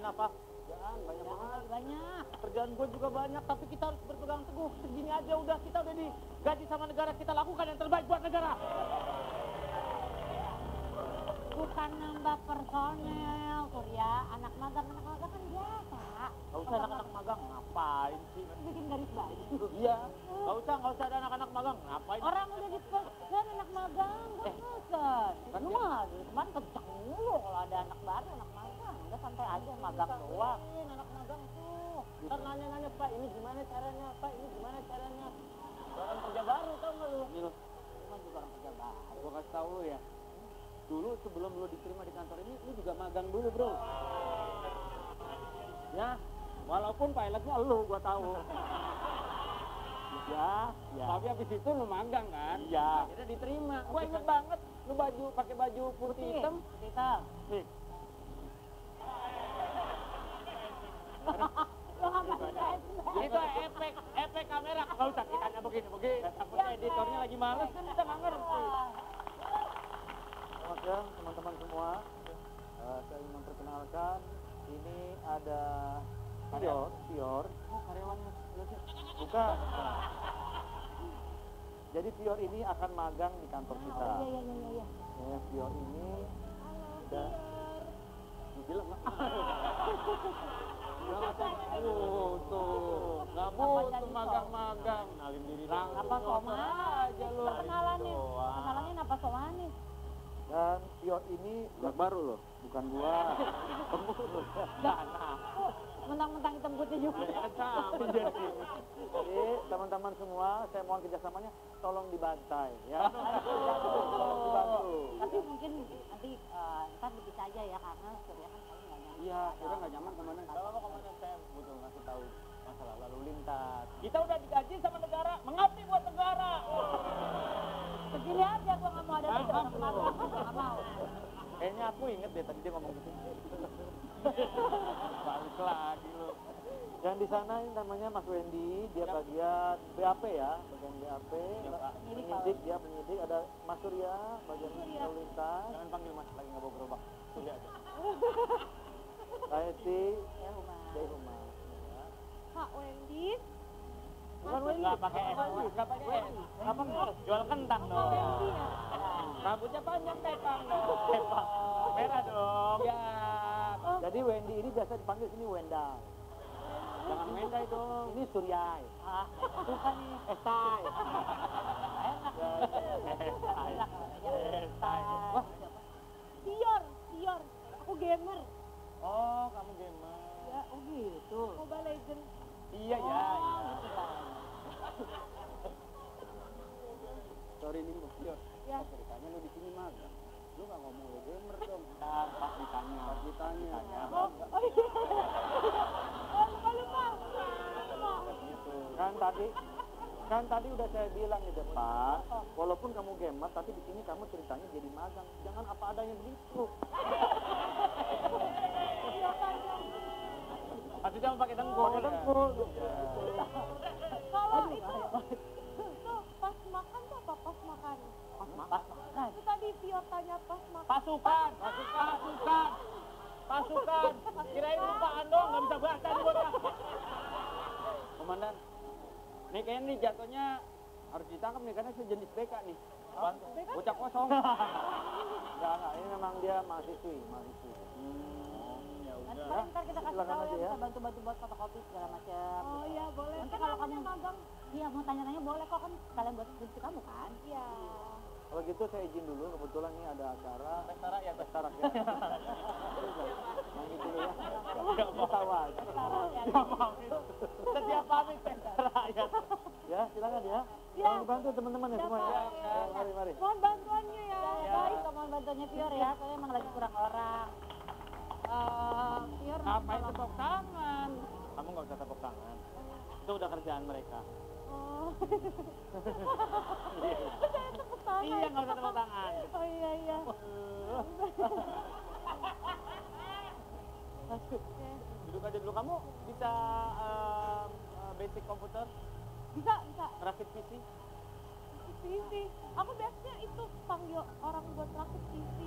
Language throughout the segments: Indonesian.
ngelakuin apa? Kerjaan banyak banget. Banyak. Kerjaan gue juga banyak, tapi kita harus berpegang teguh. Segini aja udah, kita udah digaji sama negara, kita lakukan yang terbaik buat negara. Bukan nambah personel, Surya. Anak magang, anak magang kan biasa. Gak usah anak-anak magang, ngapain sih? Bikin garis baju. Iya, gak usah, gak usah ada anak-anak magang, ngapain? Orang udah dipesen anak magang, gak pesen. kan Lu mah kemarin kencang mulu kalau ada anak baru, anak magang. Santai aja magang doang. anak magang tuh. Ntar nanya-nanya, Pak, ini gimana caranya, Pak, ini gimana caranya. Orang kerja baru, tau gak lu? Lo, Cuma juga orang kerja baru. gua kasih tau lu ya. Dulu sebelum lu diterima di kantor ini, lu juga magang dulu bro. Ya, walaupun pilotnya lu gua tahu. ya, Ya. tapi habis itu lu magang kan? Iya. Akhirnya diterima. Gua inget banget, lu baju pakai baju putih hitam. Hitam. Nih, Lo ngapain guys? Itu efek, efek kamera. Gak usah, kita begini, begini. takutnya editornya lagi males kan kita nggak ngerti. Selamat siang teman-teman semua. Eh, saya ingin memperkenalkan ini ada Pior, Pior. Oh, karyawannya. Bukan. Jadi Pior ini akan magang di kantor kita. Iya, iya, iya, iya. Ya, Pior ini udah Bilang nggak? Bilang apa? Oh, tuh. Nggak butuh magang-magang. Kenalin diri Langsung Apa somanis? aja lu. Doang. Perkenalannya apa somanis? dan Pior ini Anak baru loh. bukan gua. Mentang-mentang hitam putih juga. Sama jadi. Teman-teman semua, saya mohon kerjasamanya, tolong dibantai ya. Tapi mungkin nanti eh, ntar dipisah aja ya karena Surya kan kayaknya nggak nyaman. Iya, kira nggak nyaman ke mana? Gak apa-apa Kita udah digaji sama negara, mengabdi buat negara. Segini aja gua nggak mau ada di. Nggak mau. Kayaknya aku inget deh tadi dia ngomong gitu. Balik lagi lu. Dan di sana ini namanya Mas Wendy, dia bagian BAP ya, bagian BAP. Penyidik dia penyidik, ada Mas Surya, bagian lalu lintas. Jangan panggil mas lagi nggak bawa gerobak. Sudah aja. Saya si Ya rumah. Jai Umar. ya. Kak Wendy, Bukan Wendy. Nggak pakai S. Nggak pakai S. Apa Jual kentang dong. Wendy ya. Rambutnya panjang tepang dong. Tepang. Merah dong. Ya, Jadi Wendy ini biasa dipanggil sini Wenda. jangan mendai dong. Ini Suryai. Ah, bukan. Enak. Estai. Wah, Pior, Pior. Aku gamer. Oh, kamu gamer. ya, oh gitu. Mobile Legends. Iya ya. Sorry nih, Bos. Yo. Ya. Ceritanya lu di sini magang. Lu nggak ngomong lu gamer dong. Ntar pas ditanya. Pas ditanya. Oh, oh iya. Oh, lupa, lupa. Lupa. Gitu. Kan tadi kan tadi udah saya bilang di depan, walaupun kamu gamer, tapi di sini kamu ceritanya jadi magang. Jangan apa adanya begitu. Iya kan. Maksudnya mau pakai dengkul. Pakai dengkul. Kalau itu, tuh pas makan tuh apa pas makan? Pas makan. Itu tadi Pior tanya pas makan. Pasukan, pasukan, pasukan, pasukan. Kirain lupaan dong, nggak bisa baca nih bocah. Komandan, nih kayaknya nih jatuhnya harus ditangkap nih karena sejenis BK nih. Bocah kosong. Enggak, enggak, ini memang dia mahasiswi, mahasiswi. Nanti paling ntar kita kasih tahu ya, ya. kita bantu-bantu buat fotokopi segala macam. Oh iya, boleh. Nanti Kan kalau kamu- magang. Iya, mau tanya-tanya boleh kok kan kalian buat skripsi kamu kan? Iya. Kalau gitu saya izin dulu, kebetulan ini ada acara Pesta rakyat, pesta rakyat. Yang itu ya. Nggak mau. Tawa aja. Nggak mau itu. Setiap pamit pesta rakyat. Ya, silakan ya. Ya. Tolong dibantu teman-teman ya semua ya. Ya, Mari, mari. Mohon bantuannya ya. Baik, kamu bantuannya Pior ya, soalnya emang lagi kurang orang. Eh, Pior, Ngapain tepuk tangan? Kamu nggak usah tepuk tangan. Itu udah kerjaan mereka. Oh. Saya tepuk tangan. Iya, nggak usah tepuk tangan. Oh iya, iya. Duduk aja dulu. Kamu bisa eh, basic komputer, Bisa, bisa. rakit PC? TV. Aku biasanya itu panggil orang buat rakit TV.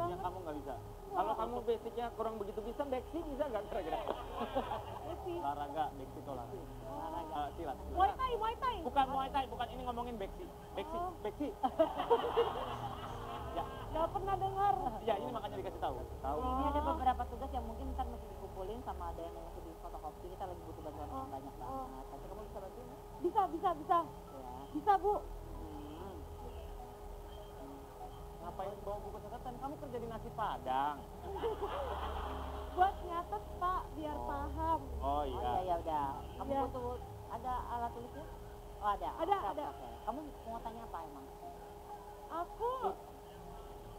Yang kamu nggak bisa. Kalau kamu basicnya kurang begitu bisa, Dexi bisa nggak kira-kira? Olahraga, Dexi olahraga. Uh, silat. Muay Thai, Muay Thai. Bukan Muay Thai, bukan ini ngomongin Bexi. Bexi, oh. Ya. Gak pernah dengar. Ya, ini makanya dikasih tahu. Tahu. Ini ada beberapa tugas yang mungkin ntar masih dikumpulin sama ada yang masih di fotokopi. Kita lagi butuh bantuan oh. banyak banget. Oh. Tapi kamu bisa bantu. Ya? Bisa, bisa, bisa. Ya. Bisa, Bu. Hmm. Ngapain bawa buku catatan? Kamu kerja di nasi padang. Buat nyatet, Pak, biar paham. Oh Oh iya ya udah. Kamu Iya. butuh ada alat tulisnya? Oh ada. Ada, Oke, ada. oke. Kamu mau tanya apa emang? Aku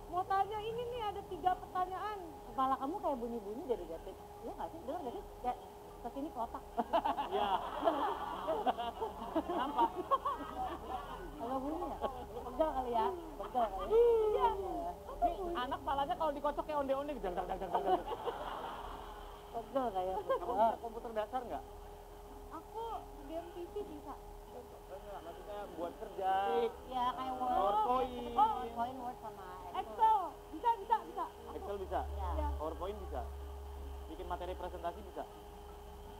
mau tanya ini nih, ada tiga pertanyaan. Kepala kamu kayak bunyi-bunyi dari gatik. Iya nggak sih? Dengar nggak sih? Kayak ke sini kelotak. Iya. Kenapa? Agak bunyi ya? Pegel kali ya? Pegel kali. Iya. Nih, anak palanya kalau dikocok kayak onde-onde gitu. Dag, dag, dag, dag. Pegel kayak. Kamu bisa komputer dasar nggak? Aku game PC bisa. Maksudnya buat kerja. Ya kayak Word. PowerPoint. PowerPoint, Word sama Excel. Bisa, bisa, bisa. Excel bisa. Ya. ya. PowerPoint bisa. Bikin materi presentasi bisa.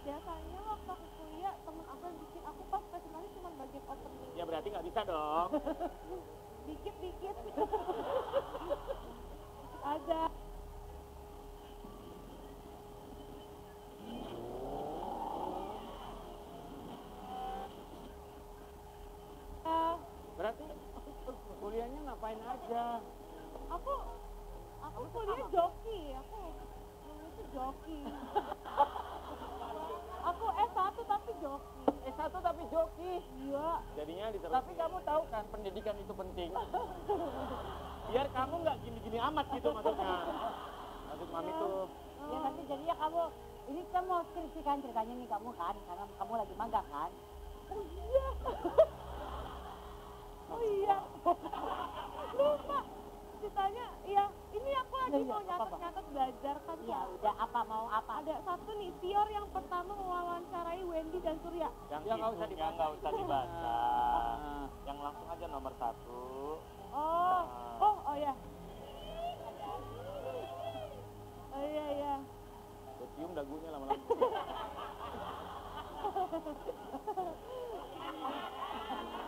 Biasanya waktu aku kuliah, temen aku yang bikin aku pas presentasi cuma bagian opening. Ya berarti nggak bisa dong. Dikit-dikit. ada. Berarti kuliahnya ngapain aja? aku aku kuliah joki aku dulu itu joki aku S1 tapi S1 tapi joki. iya Jadinya diterusin. Tapi kamu tahu kan pendidikan itu penting. Biar kamu nggak gini-gini amat gitu maksudnya. Maksud mami tuh. Ya nanti jadinya kamu, ini kan mau skripsi kan ceritanya nih kamu kan, karena kamu lagi magang kan. oh iya oh iya lupa ceritanya iya ini aku lagi Iya, iya, mau nyatet-nyatet belajar kan Ya Kak. udah apa mau apa? ada satu nih Tior yang pertama mewawancarai Wendy dan Surya Yang ya nggak usah dibaca. nggak usah dibaca. Yang langsung aja nomor satu. oh oh oh ya oh iya iya cium dagunya lama-lama.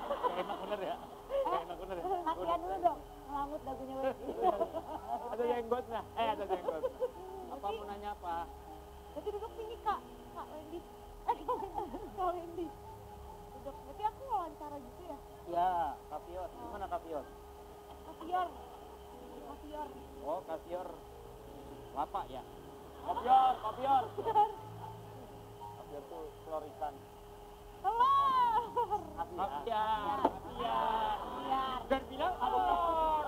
Kayak enak bener ya? Kayak enak bener ya? Latihan dulu dong, dagunya Wendy. Ada jenggotnya. Eh ada jenggot. Apa mau nanya apa? Berarti duduk sini kak, kak Wendy. Eh kak Wendy, kak Wendy. Duduk. Berarti aku wawancara gitu ya? Ya, Kapior. Gimana Kapior? Kasior. Kasior. Oh, Kasior. Lapak ya? Kapior, Kapior. Kapior tuh telur ikan. Telur. Kapiar. Biar. Udah dibilang telur.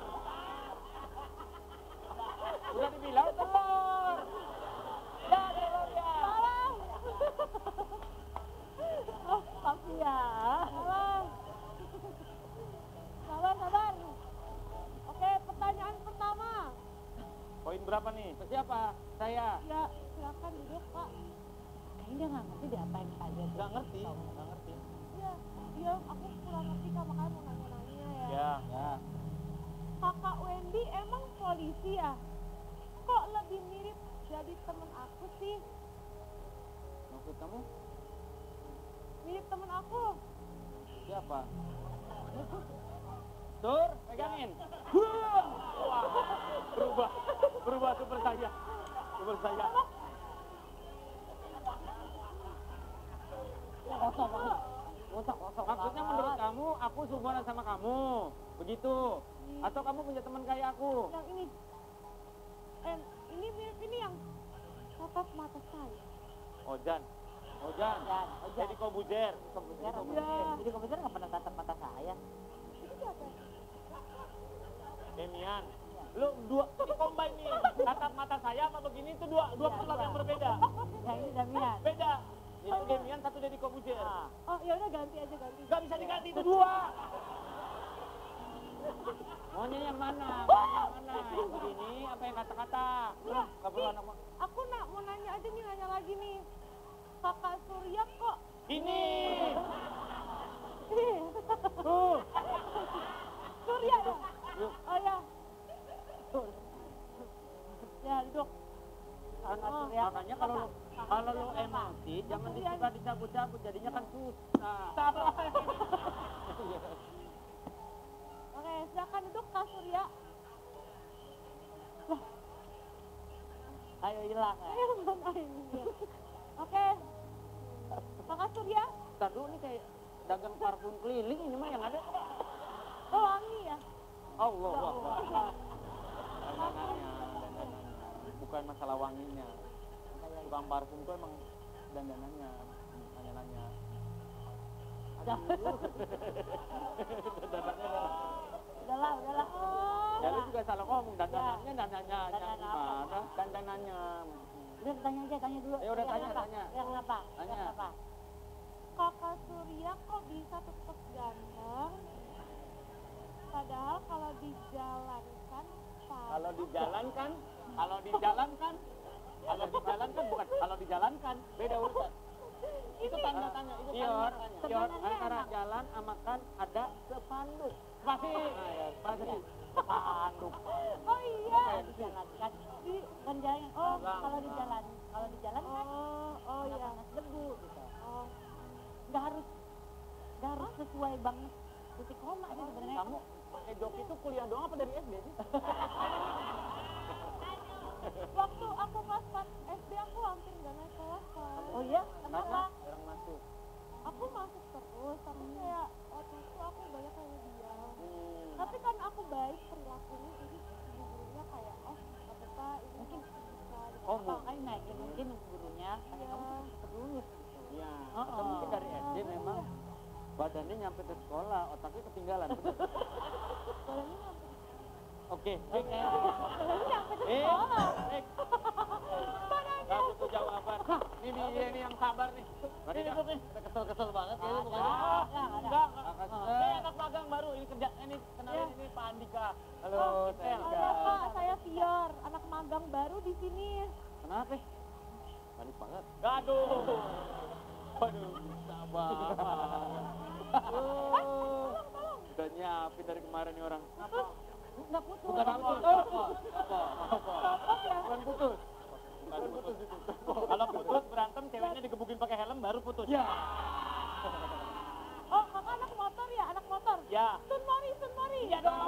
Udah dibilang telur. Ya, telur ya. Salah. Kapiar. salah. Sabar, sabar. Oke, pertanyaan pertama. Poin berapa nih? Siapa? Saya. Ya, silakan duduk kak. Kayaknya dia nggak ngerti yang kalian. Nggak ngerti. Nggak ngerti. Iya, iya, aku kurang ngerti kak, makanya mau nanya-nanya ya. Ya. Ya. Kakak Wendy emang polisi ya? Kok lebih mirip jadi temen aku sih? Maksud kamu Mirip temen aku. siapa? Tur, pegangin. Wah, berubah, berubah super saya, super saya. Kosong banget. Maksudnya menurut kamu aku seumuran sama kamu, begitu? Atau kamu punya teman kayak aku? Yang ini. Eh, ini mirip ini yang tatap mata saya. Ojan, Ojan, Ojan, Ojan. jadi kobuzer. Komputer, Iya. jadi komputer nggak pernah tatap mata saya. Demian. Lu dua di combine nih. Tatap mata saya apa begini itu dua dua Iya, dua. yang berbeda. Yang ini Damian. Beda. Itu Demian satu jadi kobuzer. Ah. Oh, ya udah ganti aja ganti. Gak bisa diganti itu dua. Maunya yang mana? Mana? Yang begini apa yang kata-kata? Gak perlu nih, Aku nak mau nanya aja nih, nanya lagi nih. Kakak Surya kok Ini. Surya ya? Oh ya. Ya, duduk. Kakak Oh, Surya. Makanya kalau lu kalau lu emosi jangan disuka dicabut-cabut jadinya kan susah. Oke, silakan duduk Kak Surya. Ayo hilang. Eh, mana ini? Oke. Kakak Surya, Ntar dulu nih kayak dagang parfum keliling ini mah yang ada. Oh wangi ya? Allah. Dandanannya, dandanannya. Bukan masalah wanginya. Tukang parfum tuh emang dandanannya, nanya-nanya. Udahlah, udahlah. Ya lu juga salah ngomong, dandanannya, dandanannya, Dandanan apa? gimana? Dandanannya. Udah tanya aja, tanya dulu. Ya udah, tanya, tanya. Yang? Tanya. Yang kenapa? Bisa tetap ganteng? Padahal kalau dijalankan Kalau dijalankan, kalau dijalankan, kalau dijalankan bukan kalau dijalankan beda urusan. Itu tanda tanya, itu Kior, tanda tanya. kior, Sebenarnya antara jalan sama kan ada sepanduk. Pasti, ya, pasti. Spanduk. Oh iya. Dijalankan, di kan jalan. Oh, kalau di jalan, kalau di jalan kan Oh, oh iya. debu gitu. Oh. Nggak harus, harus sesuai banget titik koma sih sebenarnya. Kamu pakai jok itu kuliah doang apa dari SD sih? Waktu aku kelas 4 SD aku hampir nggak naik kelas kan. Oh iya, Kenapa? Jarang masuk. Aku masuk terus, tapi kayak waktu itu aku banyak kayak dia. Hmm. Tapi kan aku baik perilakunya, jadi gurunya kayak oh nggak apa-apa ini mungkin bisa. gitu. Oh, makanya naikin mungkin gurunya, kayak Iya. kamu gitu. Iya. Oh, Atau mungkin dari SD memang badannya nyampe ke sekolah, otaknya ketinggalan. Badannya Oke, Eh, eh, nggak butuh jawaban. Ini dia ini yang sabar nih. Ini nih. Udah kesel-kesel banget ya ada. Enggak, enggak. Saya anak magang baru. Ini kerja ini kenalin ini Pak Andika. Halo, saya Halo Andika. kak, saya Fior, anak magang baru di sini. Kenapa? Manis banget. Aduh. Waduh, sabar. Oh, udah nyiapin dari kemarin nih orang. Nggak putus. Bukan Apa? Apa? Ya? Bukan putus. Bukan putus itu. Kalau putus berantem ceweknya digebukin pakai helm baru putus. Ya. Oh kakak anak motor ya, anak motor. Ya. Sun Mori, Sun Mori. Iya dong.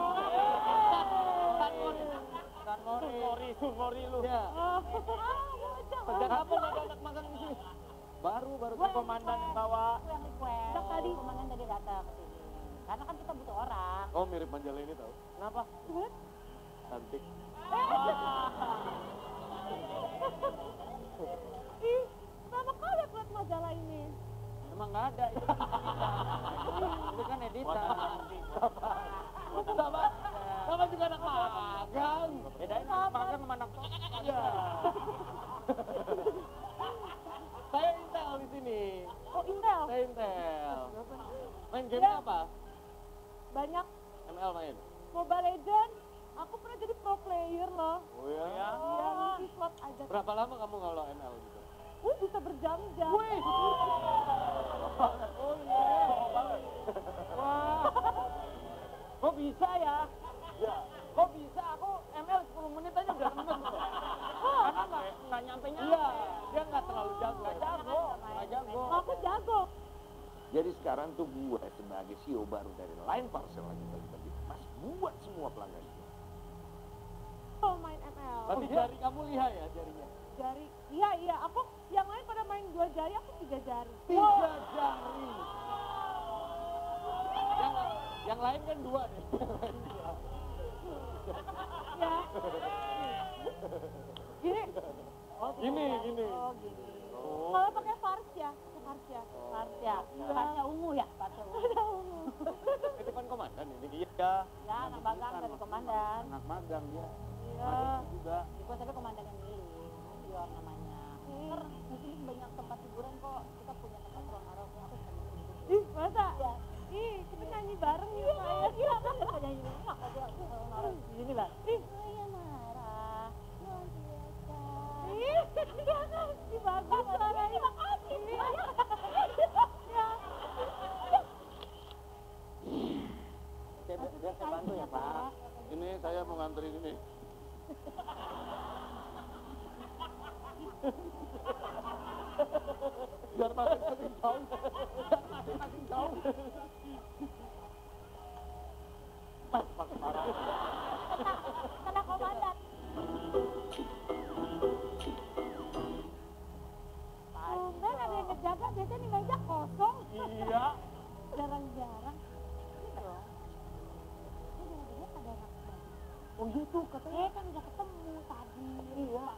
Sanmori. Sumori, sumori lu. Ya. Oh, ah, bocah. Sejak kapan ada anak magang di sini? Baru baru Gua komandan yang bawa. Aku yang request. Tadi. Komandan tadi datang ke sini. Karena kan kita butuh orang. Oh mirip Manjala ini tau. Kenapa? What? Cantik. Ih, pertama kali aku lihat majalah ini. Emang nggak ada. Itu kan editan. Sama, sama juga anak magang. Bedain anak magang sama anak Iya. Saya intel di sini. Oh Intel. Main game Ya. apa? banyak ML main. Mobile Legend. Aku pernah jadi pro player loh. Oh ya. Ya. Iya, ngisi slot aja. Berapa lama kamu kalau ML gitu? Wih, bisa berjam-jam. Wih. Oh iya. Wah. Kok bisa ya? Ya. Kok bisa? Aku ML 10 menit aja udah remes kok. Karena nggak nggak nyampe nyampe. Iya. Dia nggak terlalu jago. Nggak jago. Nggak jago. Aku jago. Jadi sekarang tuh gue sebagai CEO baru dari lain parcel lagi bagi bagi emas buat semua pelanggan. Oh, main ML. Berarti jari kamu lihat ya jarinya. Jari. Iya, iya. Aku yang lain pada main dua jari, aku tiga jari. Tiga jari. Yang, yang lain kan dua deh. Ya. Gini. Gini, gini. Oh, gini. Kalau pakai Fars ya, pakai Fars ya. Parsnya. Parsnya ungu ya? Ungu. Itu kan komandan ini. Iya. Ya, anak magang dari komandan. Anak magang dia. Iya. Mahasiswa juga. Di kota itu komandan yang milih. Pior namanya. Ntar di sini banyak tempat hiburan kok. Kita punya tempat ruang. Aku nyanyi. Ih, masa? Ih, kita nyanyi bareng nih sama ya. Gila kan suka nyanyi. ngantri ini. Biar makin makin jauh. Biar makin makin jauh. begitu ketemu katanya. Eh kan udah ketemu tadi. Iya. Pak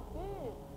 up.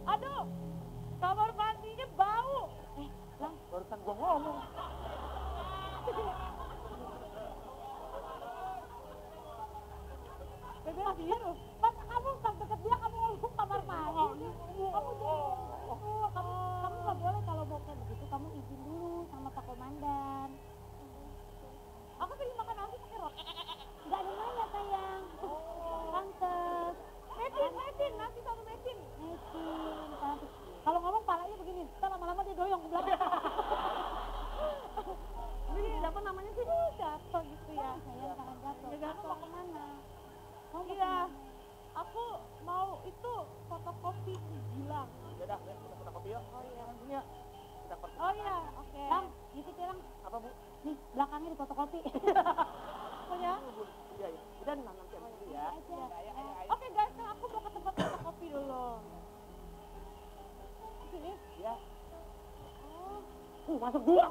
masuk gua,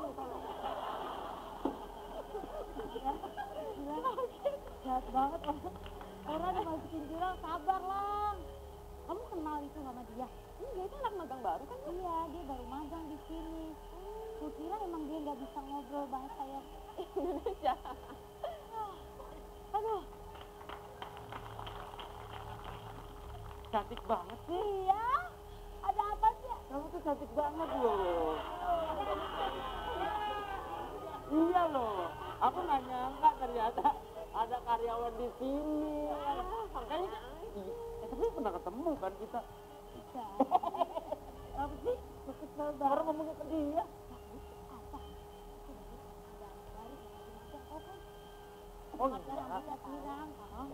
jahat banget orang yang dimasukin jurang sabar lah. kamu kenal itu sama dia? Ini dia itu anak magang baru kan iya dia baru magang di sini. Gue kira emang dia nggak bisa ngobrol bahasa yang Indonesia. Ah. Aduh. Cantik banget sih. Iya. Ada apa sih? Kamu tuh cantik banget loh iya loh aku nggak nyangka ternyata ada karyawan di sini makanya iya tapi pernah ketemu kan kita tidak apa sih Bukit Balbar orang ke gitu, dia Oh iya.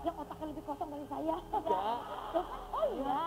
Dia otaknya lebih kosong dari saya. Ya. Oh iya.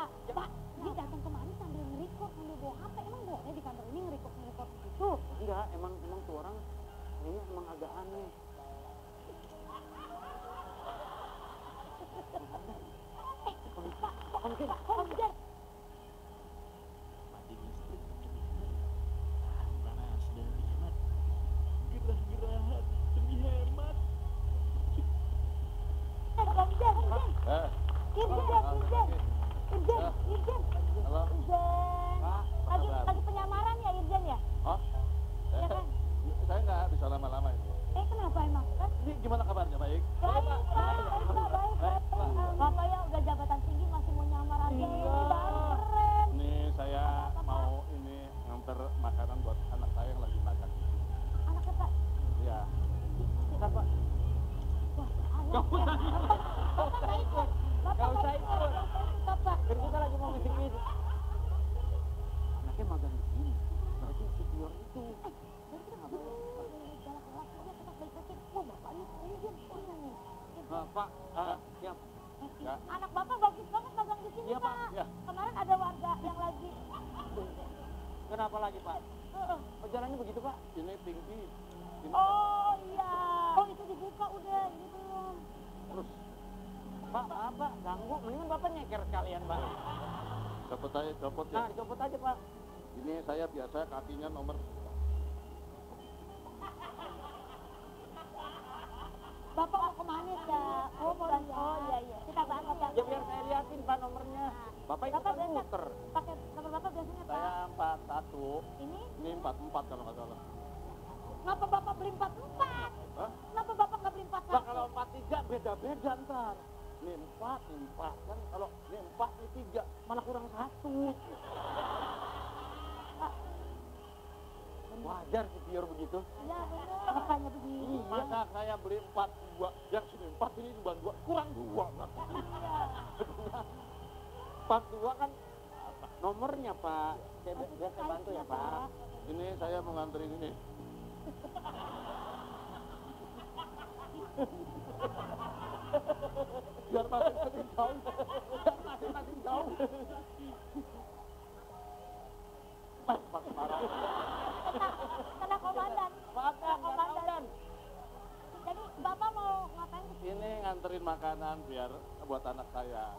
Makanan biar buat anak saya.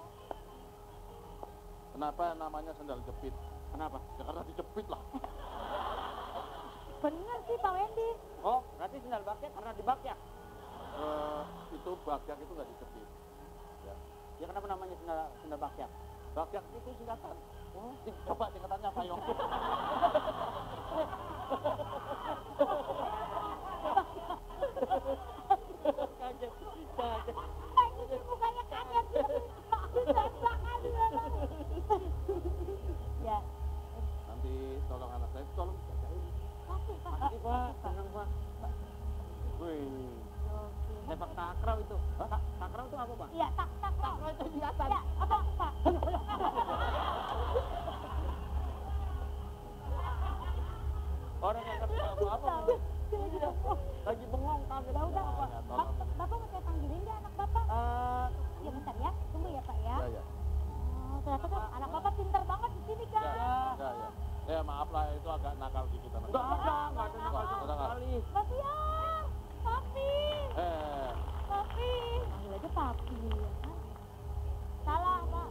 Kenapa namanya sendal jepit? Kenapa? Ya karena dijepit lah. Bener sih Pak Wendy. Oh, berarti sendal bakyak karena dibakyak. Eh, itu bakyak itu nggak dijepit. Ya. Ya kenapa namanya sendal sendal bakyak? Bakyak itu singkatan. Oh, coba singkatannya apa Yong? Kaget, kaget. Mukanya kaget. Ya, Nanti tolong anak saya, tolong jagain. kasih Pak. Senang Pak. Wih. Sepak takraw itu. Ta- Takraw itu apa Pak? Iya, tak tak tak. itu di maaf lah itu agak nakal dikit anak. enggak ada, enggak ada nakal sama sekali. Papi ya, papi, Eh, papi. Panggil aja papi ya kan. Salah Pak.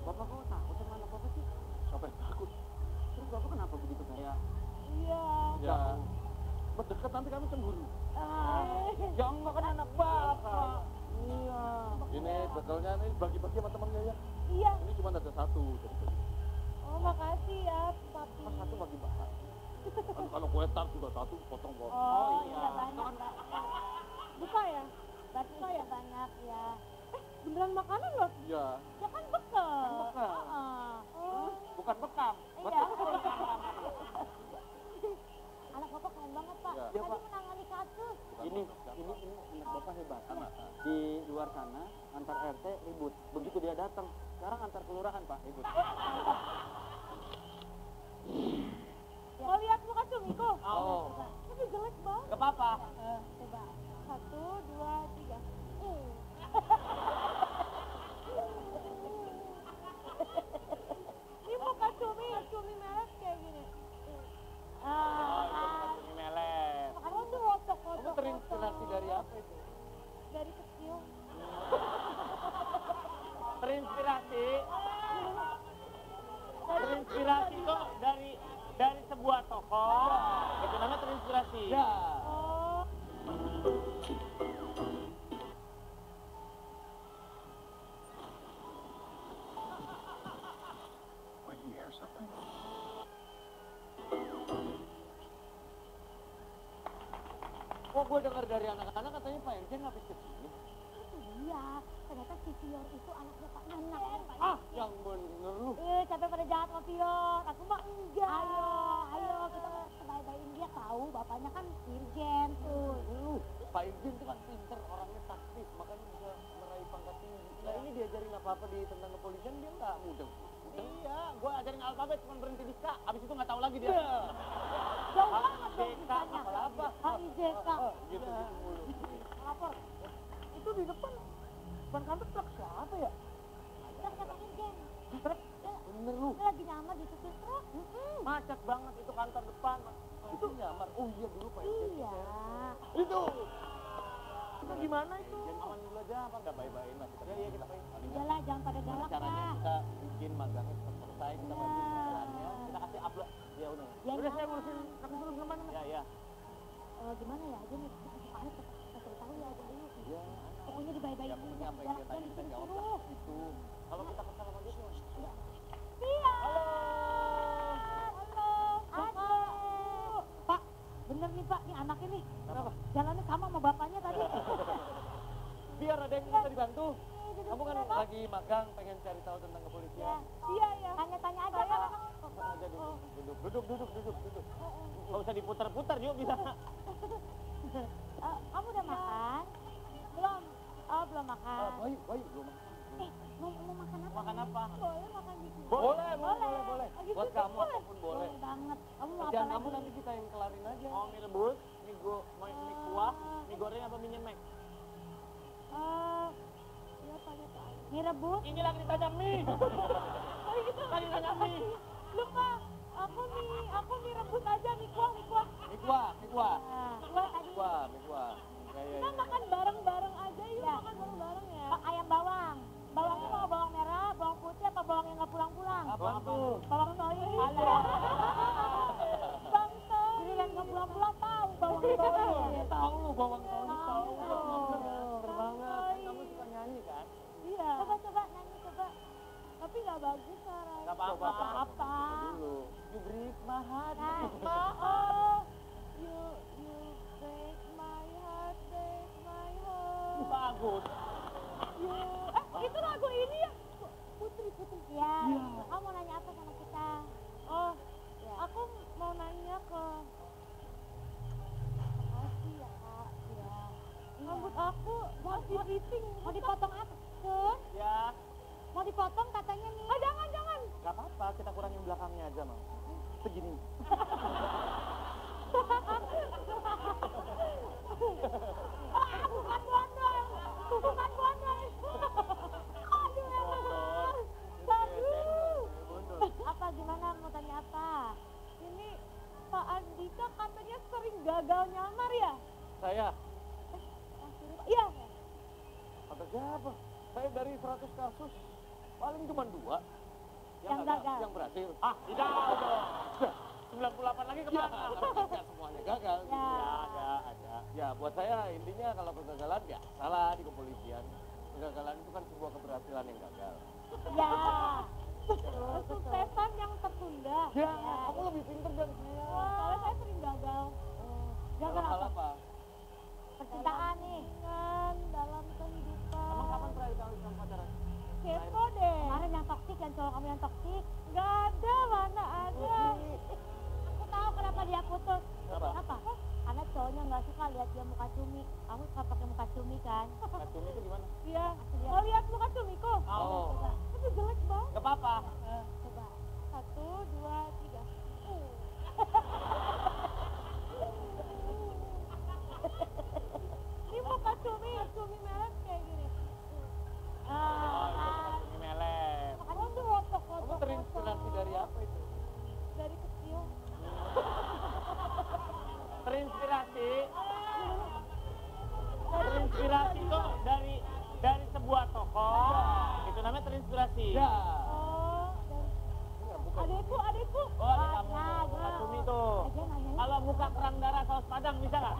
Bapak, kok takut sama anak bapak sih? siapa yang takut? Terus bapak kenapa begitu kayak? Iya. Ya, berdekat nanti kami cemburu. Ah. Ya enggak kan anak bapak. Iya. Ini bekalnya ini bagi-bagi sama temennya ya. Iya. Ini cuma ada satu. Jadi, Oh makasih ya papi. Pas satu bagi bapak. kan kalau kue tart juga satu potong-potong. Oh iya. iya banyak Pak. Buka ya? Buka ya banyak ya. Eh beneran makanan loh? Iya. Ya kan bekal. Kan bekal. Heeh. Oh. Bukan bekam. Iya. Anak bapak keren banget pak. Iya. Iya, Tadi Pak. menangani kasus. Ini, ini, ini anak bapak hebat. Di luar sana antar RT ribut. Begitu dia datang, sekarang antar kelurahan pak ribut. Mau lihat muka sumiku? Oh. Tapi jelek banget. Gak apa-apa. Eh, coba. Satu, dua, tiga. Uh. Ini muka cumi, cumi merek kayak gini. Ah, Ini melet. kamu tuh kocok kocok. Kamu terinspirasi dari apa itu? Dari kecil. Terinspirasi. Terinspirasi kok dari dari tokoh. Itu namanya terinspirasi. Ya. Oh. Kok gue dengar dari anak-anak katanya Pak Irjen habis ke sini. Iya, ternyata si Pior itu anaknya Pak Nanak. Pak. Ah, yang bener lu. Eh, capek pada jahat sama Pior. Aku mah enggak. Ayo, tahu bapaknya kan dirjen tuh. Lu, Pak Irjen itu kan pinter, orangnya taktis, makanya bisa meraih pangkat tinggi. Nah ini diajarin apa-apa di tentang kepolisian, dia nggak mudah. Iya, gue ajarin alfabet cuma berhenti di K, abis itu nggak tahu lagi dia. Jauh banget dong JK, bisanya. apa-apa. HIJK. Gitu, gitu mulu. Lapor. Itu di depan, depan kantor truk siapa ya? Truk Pak Dirjen. Truk? Bener lu. Lagi nyamar di supir truk. Macet banget itu kantor depan. Itu nyamar. Oh iya dulu Pak. Iya. Itu. Itu gimana itu? Jangan aman dulu aja, apa nggak baik-baikin lah kita. Iya, iya kita baik. Iyalah, jangan pada galak caranya kita bikin magangnya cepat selesai, kita Iya. bantu pekerjaannya, kita kasih upload. Ya udah. Ya, udah saya jangan. ngurusin kaki dulu mana? Ya, ya. Eh, gimana ya, aja nih, Anies kasih tahu ya aja dulu. Iya. Pokoknya dibaik-baikin jangan jangan kita disuruh. Itu. Kalau kita kesal sama dia gimana? Iya. Halo. Halo. Aduh. anak ini. Jalannya sama sama bapaknya tadi. Biar ada yang bisa dibantu. Kamu kan kenapa? lagi magang, pengen cari tahu tentang Ya. kepolisian. Iya, iya. Tanya-tanya aja kalau Langsung aja duduk, duduk, duduk, duduk, duduk, duduk. Gak usah diputar-putar yuk bisa. Eh, kamu udah makan? Belum. Oh, belum makan. Ah, bayu, bayu, belum makan. Eh, mau, mau makan apa? Makan apa? Boleh makan di sini. Boleh, boleh, boleh, boleh. Oh, gitu Buat kamu boleh. apa pun boleh. banget. Kamu mau apa lagi? kamu nanti kita yang kelarin aja. Mau mie rebus, mie, go, mie, mie kuah, mie goreng apa mie nyemek? Eh, ya Mie rebus? Ini lagi ditanya mie. Oh, gitu. Tadi tanya mie. Lupa. Aku mie, aku mie rebus aja, mie kuah, mie kuah. Mie kuah, mie kuah. Nah, kuah tadi. Mie kuah, mie kuah. Ya, ya, Kita ya. makan bareng-bareng aja yuk, makan bareng-bareng ya. Ayam bawang. Bawangnya mau bawang merah, bawang putih apa bawang yang nggak pulang-pulang? Apaan tuh? Bawang Bawang tahu tahu. Pinter banget. Kamu suka nyanyi kan? Iya. Coba coba nyanyi coba. Tapi nggak bagus suaranya. Gak apa-apa. Apa? You break my heart. Nah, oh, you you break my heart, break my heart. Bagus. You, eh itu lagu ini ya? Putri Putri. Ya. Kamu mau nanya apa sama kita? Oh, aku mau nanya ke. Makasih ya kak. Ya. Rambut aku mau dipotong. Mau dipotong apa? Kun? Ya. Mau dipotong katanya nih. Oh jangan jangan. Gak apa-apa, kita kurangin belakangnya aja, Mam. Segini. Ah, bukan bondol. Bukan bondol. Aduh, emang. Aduh. Apa gimana mau tanya apa? Ini Pak Andika katanya sering gagal nyamar ya? Saya, Iya. kata siapa? Saya dari 100 kasus, paling cuma dua. Yang gagal. Yang berhasil. Ah, tidak dong. 98 lagi Ya, ke mana? nggak semuanya gagal. Ya. Ya, ada, ada. Ya, buat saya intinya kalau kegagalan ya salah di kepolisian. Kegagalan itu kan sebuah keberhasilan yang gagal. Ya. Kesuksesan yang tertunda. Ya, kamu lebih pintar dari saya. Soalnya saya sering gagal. Gagal Dalam hal apa? apa? Percintaan nih. dalam kehidupan. Kepo deh. Kemarin yang toksik, yang cowok kamu yang toksik. Gak ada, mana ada. Aku tahu kenapa dia putus. Kenapa? Karena cowoknya nggak suka lihat dia muka cumi. Kamu suka pakai muka cumi kan? Kacung itu gimana? Iya. Mau lihat muka cumiku? Oh. Coba. Tapi jelek banget. Gak apa-apa. Coba. Satu, dua, tiga. Ini muka cumi, cumi merah kayak gini. Ah, Ini melet. Makanya tuh wotok Kamu wotok. terinspirasi dari apa itu? Dari kecil. Terinspirasi. Terinspirasi itu dari dari sebuah tokoh. Itu namanya terinspirasi. Ya. Oh, dari bukan. adekku, adekku. Oh, ada kamu. Nah, tuh. Kalau muka kerang darah saus padang bisa nggak?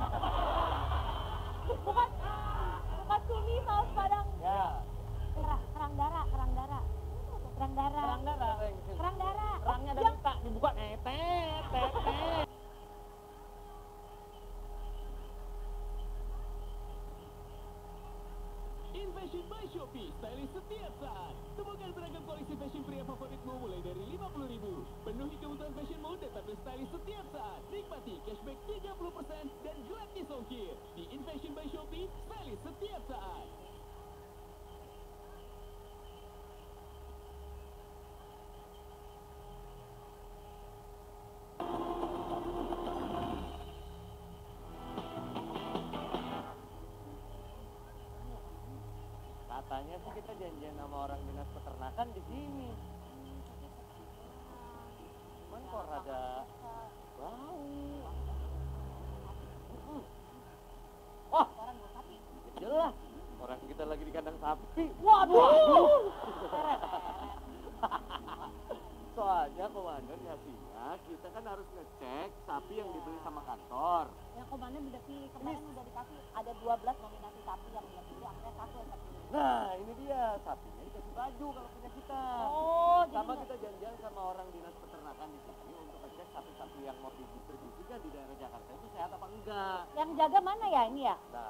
Setiap. Katanya sih kita janjian sama orang dinas peternakan di sini. Cuman kok rada Waduh. Soalnya komandan ngasihnya kita kan harus ngecek sapi yang dibeli sama kantor. Ya komandan udah pilih kemarin udah dikasih ada 12 nominasi sapi yang dia pilih akhirnya satu yang terpilih. Nah ini dia sapinya dikasih baju kalau punya kita. Oh sama kita janjian sama orang dinas peternakan di sini untuk ngecek sapi-sapi yang mau didistribusikan di daerah Jakarta itu sehat apa enggak. Yang jaga mana ya ini ya? Nah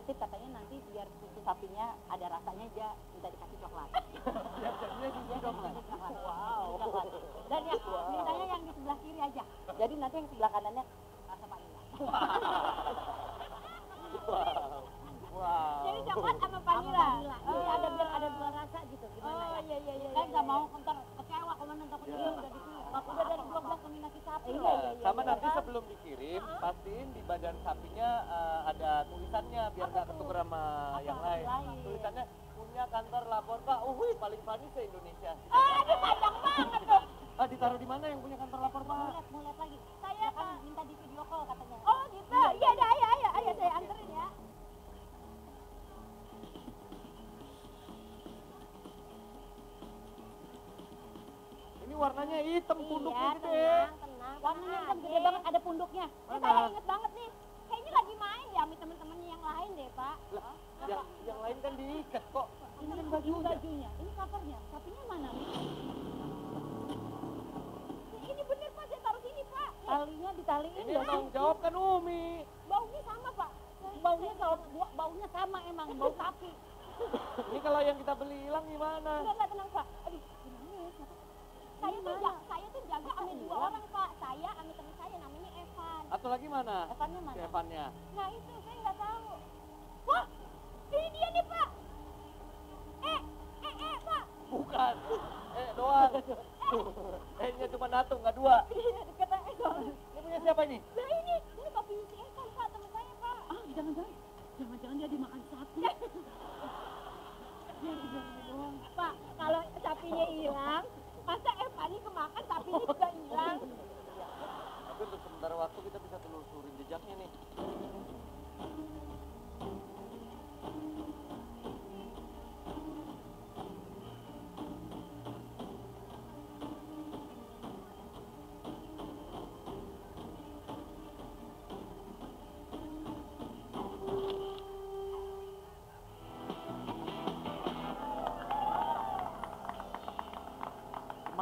nitip katanya nanti biar susu sapinya ada rasanya aja minta dikasih coklat. Jadi coklat. Wow. Dan yang wow. mintanya yang di sebelah kiri aja. Jadi nanti yang sebelah kanannya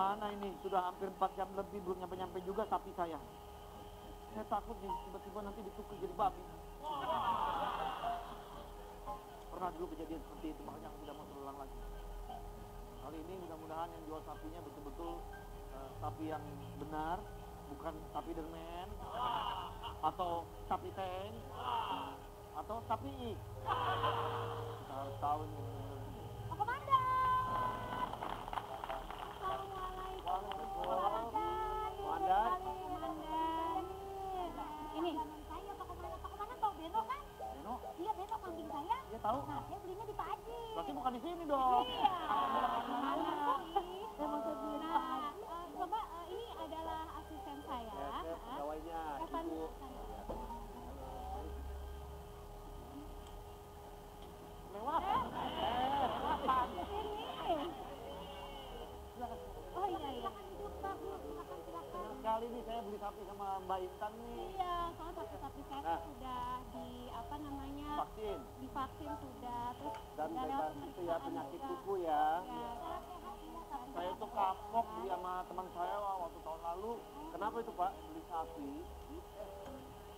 Mana ini? Sudah hampir empat jam lebih belum nyampe-nyampe juga sapi saya. Saya takut nih, tiba-tiba nanti ditukar jadi babi. Pernah dulu kejadian seperti itu, makanya aku tidak mau terulang lagi. Kali ini mudah-mudahan yang jual sapinya betul-betul eh, sapi yang benar, bukan sapi dermen, atau sapi ten atau sapi i. Kita harus tahu ini Dia tahu. Nah, dia belinya di Pak Haji. Berarti bukan di sini dong. Iya. Mana? Ya, maksud beli Nah, uh, coba uh, ini adalah asisten saya. Ya, ya eh, Ibu. Lewat. Eh. Sapi sama Mbak Intan nih. Iya, soalnya sapi-sapi saya Nah. sudah di apa namanya Vaksin. divaksin sudah, terus Dan bebas itu ya penyakit juga. kuku ya. Ya, Saya tuh kapok beli sama teman saya waktu tahun lalu. Kenapa itu Pak? Beli sapi,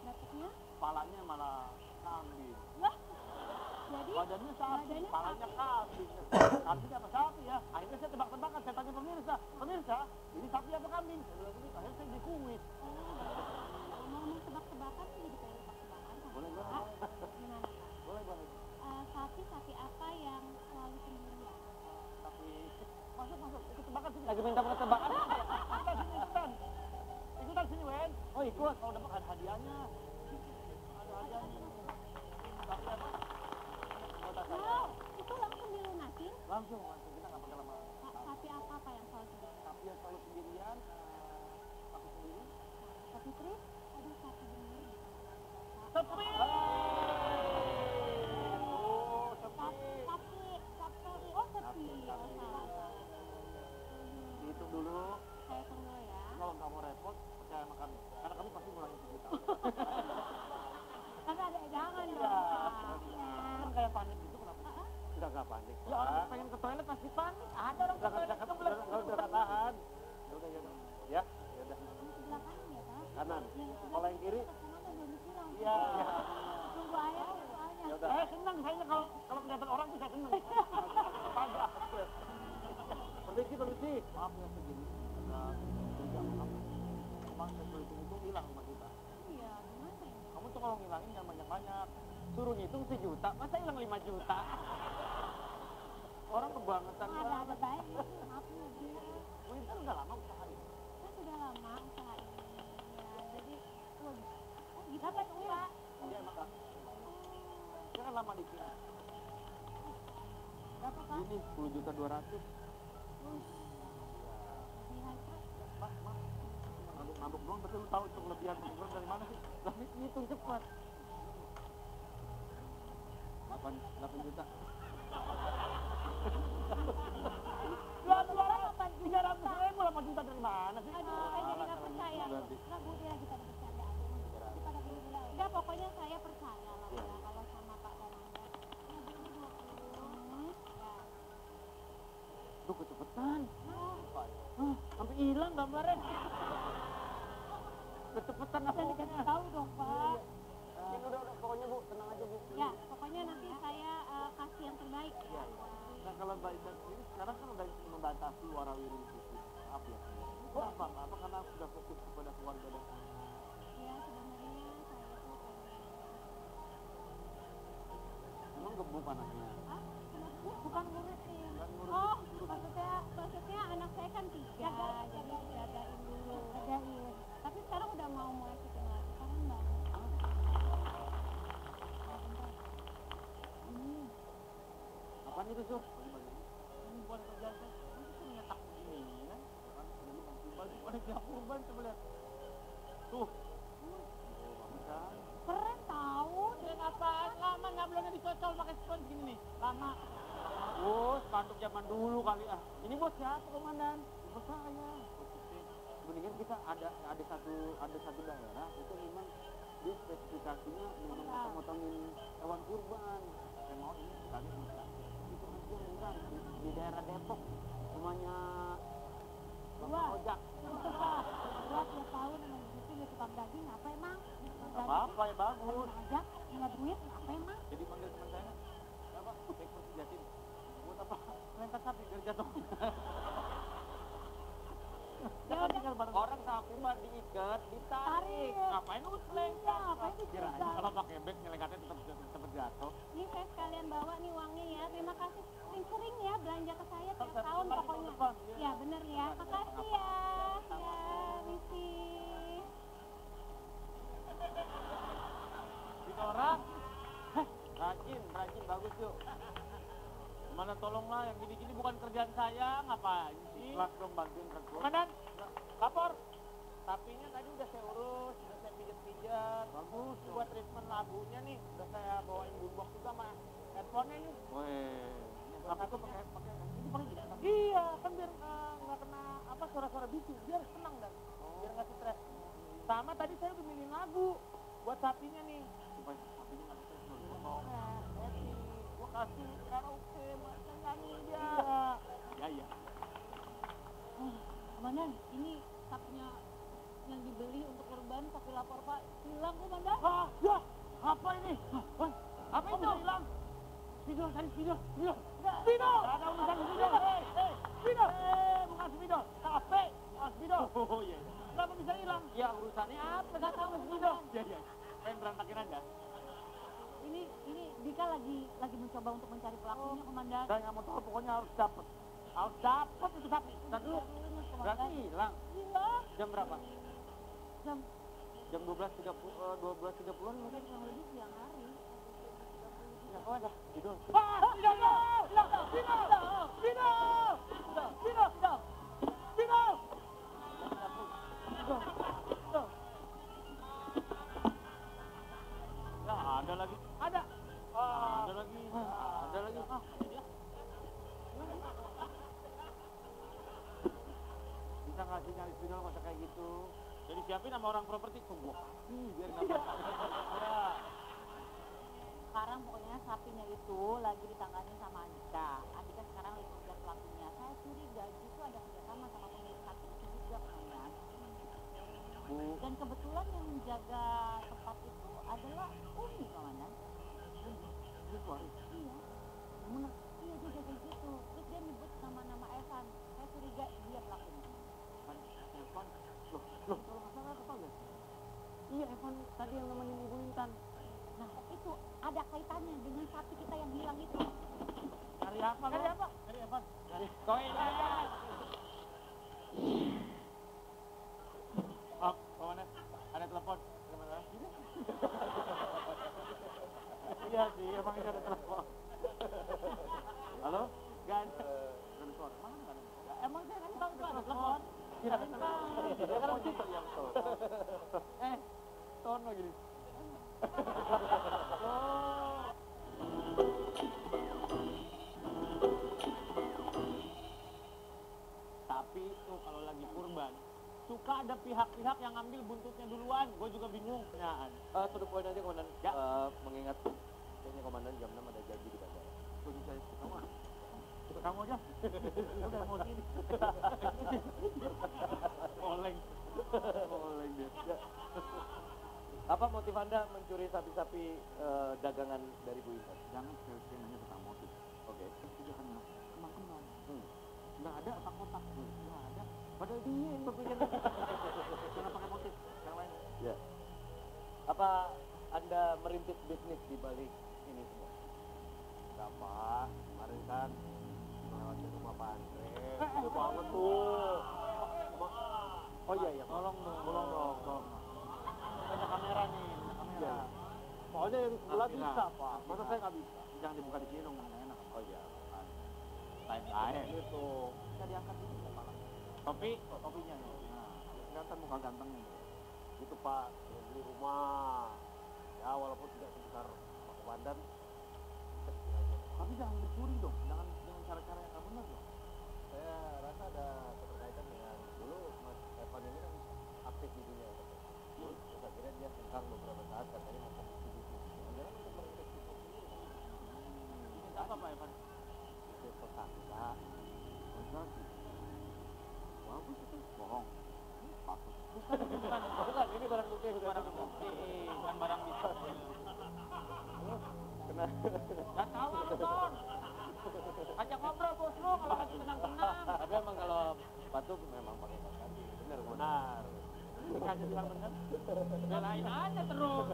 dapetnya, palanya malah kambing. lah, jadi Badannya sapi, palanya kambing. Kambing apa sapi ya? Akhirnya saya tebak-tebakan, saya tanya pemirsa. Pemirsa, ini sapi apa kambing? Saya bilang akhirnya saya dikuis. kalau mau tebak-tebakan sih jadi pengen tebak-tebakan sama Boleh, boleh. Gimana. Eh, sapi sapi apa yang selalu sendirian? Tapi masuk masuk ikut tebakan sini. Lagi minta tebakan. Ikutan sini ikutan. Ikutan sini Wen. Oh ikut. Kalau dapat hadiahnya. Ada hadiahnya. Apa? Wow, itu langsung dilunasin. Langsung langsung kita nggak pakai lama. Sapi apa apa yang selalu sendirian? Tapi yang selalu sendirian. eh, Aku sendiri. Sapi tris, aduh sapi bener. Sepi. Oh Sapi, sepi. sapi, sapi, oh sapi. Oh salah, salah. Dihitung dulu. Saya tunggu ya. Kalau nggak mau repot, percaya sama kami. Karena kami pasti ngulangin sejuta. Tapi ada jangan dong. Iya. Pak. Ya. Kan kayak panik gitu kenapa? Ah, ah. Udah gak panik. Ya orang pengen ke toilet pasti panik. Ada orang ke Udah toilet itu belum. udah tahan. Ya udah ya udah. Ya, ya kanan ya Pak. Kanan. Yang Kalau yang kiri. Iya. Tunggu air soalnya. ya udah. Saya senang saya kalau kalau kelihatan orang tuh saya senang. Permisi, permisi. Maaf ya segini. Ada tiga suruh hitung itu hilang sama kita. Iya, gimana ya? Kamu tuh kalau ngilangin jangan banyak-banyak. Suruh ngitung sejuta, masa hilang lima juta? Orang kebangetan Ada banget. baik. Maaf nih, dia. Winter udah lama usaha ini. Kan sudah lama usaha ini. Ya, jadi waduh. Oh, gitu dapat uang. Dia emang kan. Dia kan lama di sini. Berapa Pak? Ini 10 juta 200. Kelebihan Pak. Mas, mas. Mabuk-mabuk doang, betul lu tahu itu kelebihan ukuran dari mana sih? Lah hitung cepat. 8, 8 juta. Dua juta, tiga ratus ribu, 8 juta dari mana sih? Jadi nggak percaya. Nggak lagi pada. Udah, pokoknya saya percaya lah ya, kalau sama Pak Komanda. Nah, ini 20. Hmm, ya. Duh, kecepetan. Nah, hilang gambarnya. Kecepetan apa? Dikasih tahu dong, Pak. Ini udah, udah, pokoknya bu, tenang aja bu. Ya, pokoknya nanti saya eh, kasih yang terbaik ya. Nah kalau Indah sendiri sekarang kan udah membatasi warawiri itu. Maaf ya. Kok apa? Apa karena sudah fokus kepada keluarga dan Ya, sebenarnya saya tuh pengen emang gemuk anaknya? Ah, kenapa? bukan ngurusin. Oh, maksudnya maksudnya anak saya kan tiga, jadi jagain dulu. Jagain. Tapi sekarang udah mau mulai syuting lagi, kangen banget. Hmm, Apaan itu sur? Ini bukan kerjaan saya. Ini tuh nyetak begini kan? Kan udah lu bagi tiap kurban coba lihat. Tuh. Oh, keren tahu. Dan apaan lama nggak belum dicocol pakai spons gini nih. Lama. Oh, spanduk zaman dulu kali ah. Ini bos siapa komandan? Bos saya. Mendingan kita ada ada satu ada satu daerah itu memang dia spesifikasinya memang Kurban. motongin hewan kurban. Saya mau ini sekali bisa. Itu aja murah di, di daerah Depok. Rumahnya Dua. Bapak Ojak. Itu Pak, dua tiap tahun emang gitu ya tukang daging apa emang? Ya bagus. nggak duit apa emang? Jadi panggil teman saya. Apa? Cek pergi jatim. Buat apa? Lengkap sapi biar jatuh. Ya udah. tinggal bareng orang sapi mah diikat, ditarik. Tarik. Ngapain usleng? Iya, ngapain kalau pakai bag ngelengkatnya tetap tetap jatuh. Ini saya sekalian bawa nih uangnya ya. Terima kasih sering-sering ya belanja ke saya tiap tahun pokoknya. iya. Ya bener ya. Makasih ya. Ya, misi. Heh, rajin, rajin bagus yuk. Mana tolonglah yang gini-gini bukan kerjaan saya, ngapain sih? Dong bantuin kelas Komandan, lapor. Sapinya tadi udah saya urus, pijat-pijat. Bagus. Buat treatment labunya nih, udah saya bawain boombox juga sama headphone-nya nih. Weh, tapi kok pakai pakai ini pakai gini. Iya, kan biar eh, nggak kena apa suara-suara bisu, biar tenang dan biar nggak stres. Pertama tadi saya udah milih lagu buat sapinya nih. Supaya sapinya nggak stres dulu. Oh, Eti, gua kasih karaoke, masa nyanyi dia. Ya, ya. Komandan, ini sapinya yang dibeli untuk kurban sapi lapor Pak hilang Komandan. Ah, ya, apa ini? Wah, apa itu? hilang. Spidol, cari spidol, spidol. Spidol! Ada urusan spidol. Hei, hei, spidol. Eh, bukan spidol. Capek. Ah, spidol. Oh, iya. Kenapa bisa hilang? Ya, urusannya apa? Gak tahu spidol. Iya, iya. Pengen berantakin aja. Ini ini Dika lagi lagi mencoba untuk mencari pelakunya Komandan. Saya nggak mau tahu, pokoknya harus dapat. Harus dapat itu sapi. Dulu. Ingat, Berarti hilang. Hilang. Jam berapa? Jam Jam 12.30, uh, 12.30 mungkin. yang lebih siang hari. Ya, kau ada. Spidol. Ah! Spidol! Jadi siapin sama orang properti tunggu. Ih, biar nggak Ya. Sekarang pokoknya sapinya itu lagi ditangani sama Andika. Andika sekarang lagi mengejar pelakunya. Saya curiga justru ada kerjasama sama pemilik sapi itu juga Komandan. Bu, Dan kebetulan yang menjaga tempat itu adalah Umi itu Aris. Iya. Namun, iya dia jaga gitu. Terus dia nyebut nama-nama Evan. Saya curiga dia pelakunya. Kan Evan. Loh, loh, kalau nggak salah apa ya? Iya, tadi yang nemenin Ibu Intan. Nah itu ada kaitannya dengan sapi kita yang hilang itu. Cari apa, Cari apa? Cari Evan. Cari toilet. Oh, mana? Ada telepon. Gimana? Iya sih, emang ada telepon. Halo? Gak ada. Gak ada suara. Mana gak ada? Emang saya nggak tahu itu ada telepon. Kirain tahu. Ya kan kita yang tahu. Eh, tono gini. Oh. Tapi itu kalau lagi kurban, suka ada pihak-pihak yang ngambil buntutnya duluan. Gue juga bingung. Nyaan. Eh, to the point aja komandan. Ya. Eh, mengingat kayaknya komandan jam 6 ada janji di bandara. Tuh bisa kamu ah. Kamu aja. Udah mau sini. Oleng. Oleng dia. Apa motif anda mencuri sapi-sapi eh, dagangan dari Bu Intan? Jangan sekali nanya tentang motif. Oke. Itu kan kemang-kemang. Hmm. Nggak ada otak-otak. Nggak ada. Padahal dia yang berpikir. Jangan pakai motif. Yang lain. Ya. Apa anda merintis bisnis di balik ini semua? Enggak, Pak. Kemarin kan melewati rumah Pak Andre. Itu banget tuh. Oh iya, iya. Tolong dong, tolong dong. Banyak kamera nih, banyak kamera. Iya. Soalnya yang sebelah bisa, Pak. Masa saya nggak bisa? Jangan dibuka di sini dong, nggak enak. Oh iya. Lain lain. Itu. Bisa diangkat ini kepala. Topi, topinya ya. Nah, kelihatan muka gantengnya. Itu Pak, beli rumah. Ya walaupun tidak sebesar Pak Komandan. aja. Tapi jangan dicuri dong, jangan dengan cara-cara yang nggak benar dong. Saya rasa ada keterkaitan dengan dulu Mas Evan ini kan aktif di dunia entertainment. Terus akhirnya dia sengkang beberapa saat katanya mau fokus di bisnis. Jangan untuk merintis bisnis ini. Ini apa Pak Evan? Bisnis tersangka. Kontrasi. Bagus itu, bohong. Bagus. Bukan, bukan, bukan. Ini barang bukti yang sudah Barang cukup. bukti, bukan barang bisa. Kena. Gak tahu nonton. Ajak ngobrol bos lu, kalau lagi tenang-tenang. Tapi emang kalau sepatu memang pakai kaos kaki. Benar, benar. Kasih bilang bener. Belain aja terus.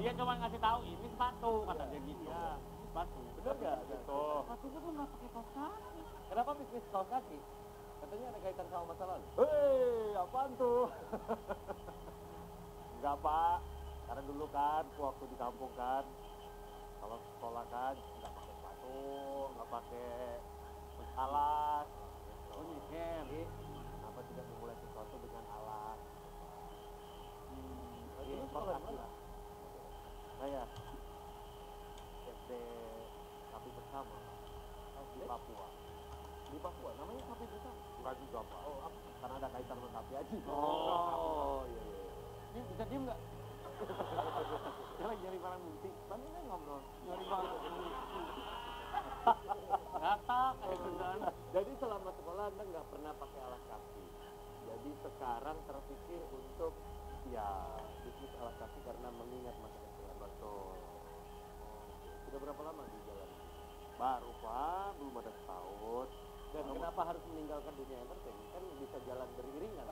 Dia cuma ngasih tahu ini sepatu kata dia gitu. Ya. Sepatu. Benar nggak? Gitu. Waktu itu belum pakai kaos kaki. Kenapa bisnis kaos kaki? Katanya ada kaitan sama masa lalu. Hei, apaan tuh? Enggak, Pak. Karena dulu kan, waktu di kampung kan, kalau sekolah kan nggak pakai sepatu, nggak pakai alas. Oh nyeker. Jadi, kenapa tidak memulai sesuatu dengan alat? Hmm. Jadi, sekolah? Saya SD bersama di Papua. Di Papua, namanya sapi bersama. Bukan juga, Pak. Oh, apa? Karena ada kaitan dengan sapi aja. Oh, iya, iya. Ini bisa diem nggak? Lagi nyari barang bukti. Tadi kan ngobrol. Nyari barang bukti. Beneran. Jadi selama sekolah Anda nggak pernah pakai alas kaki. Jadi sekarang terpikir untuk ya bisnis alas kaki karena mengingat masa kecil Betul. Sudah berapa lama di? Baru pak, belum ada setahun. Dan kenapa harus meninggalkan dunia entertain? Kan bisa jalan beriringan.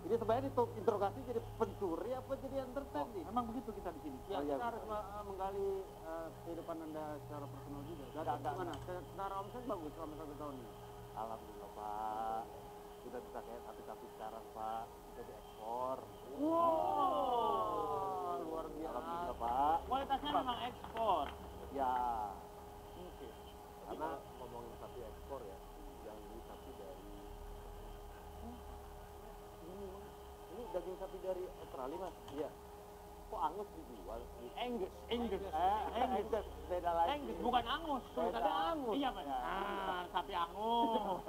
Ini sebenarnya itu interogasi jadi pencuri apa jadi entertain nih? Memang begitu kita di sini. Ya, Oh, iya, kita harus betul. menggali uh, kehidupan anda secara personal juga. Enggak, gimana? Secara omset bagus selama satu tahun ini. Alhamdulillah Pak. Sudah bisa kayak sapi-sapi sekarang Pak. Bisa diekspor. Wow, luar Alhamdulillah biasa. Pak. Kualitasnya memang ekspor. Ya. Karena ngomongin sapi ekspor ya, yang beli sapi dari ini, ini daging sapi dari Australia mas. Iya. Kok angus dijual? Angus, Angus. Eh, Angus beda lagi. Angus bukan angus. Tulisannya angus. Iya Pak. Ah, sapi angus.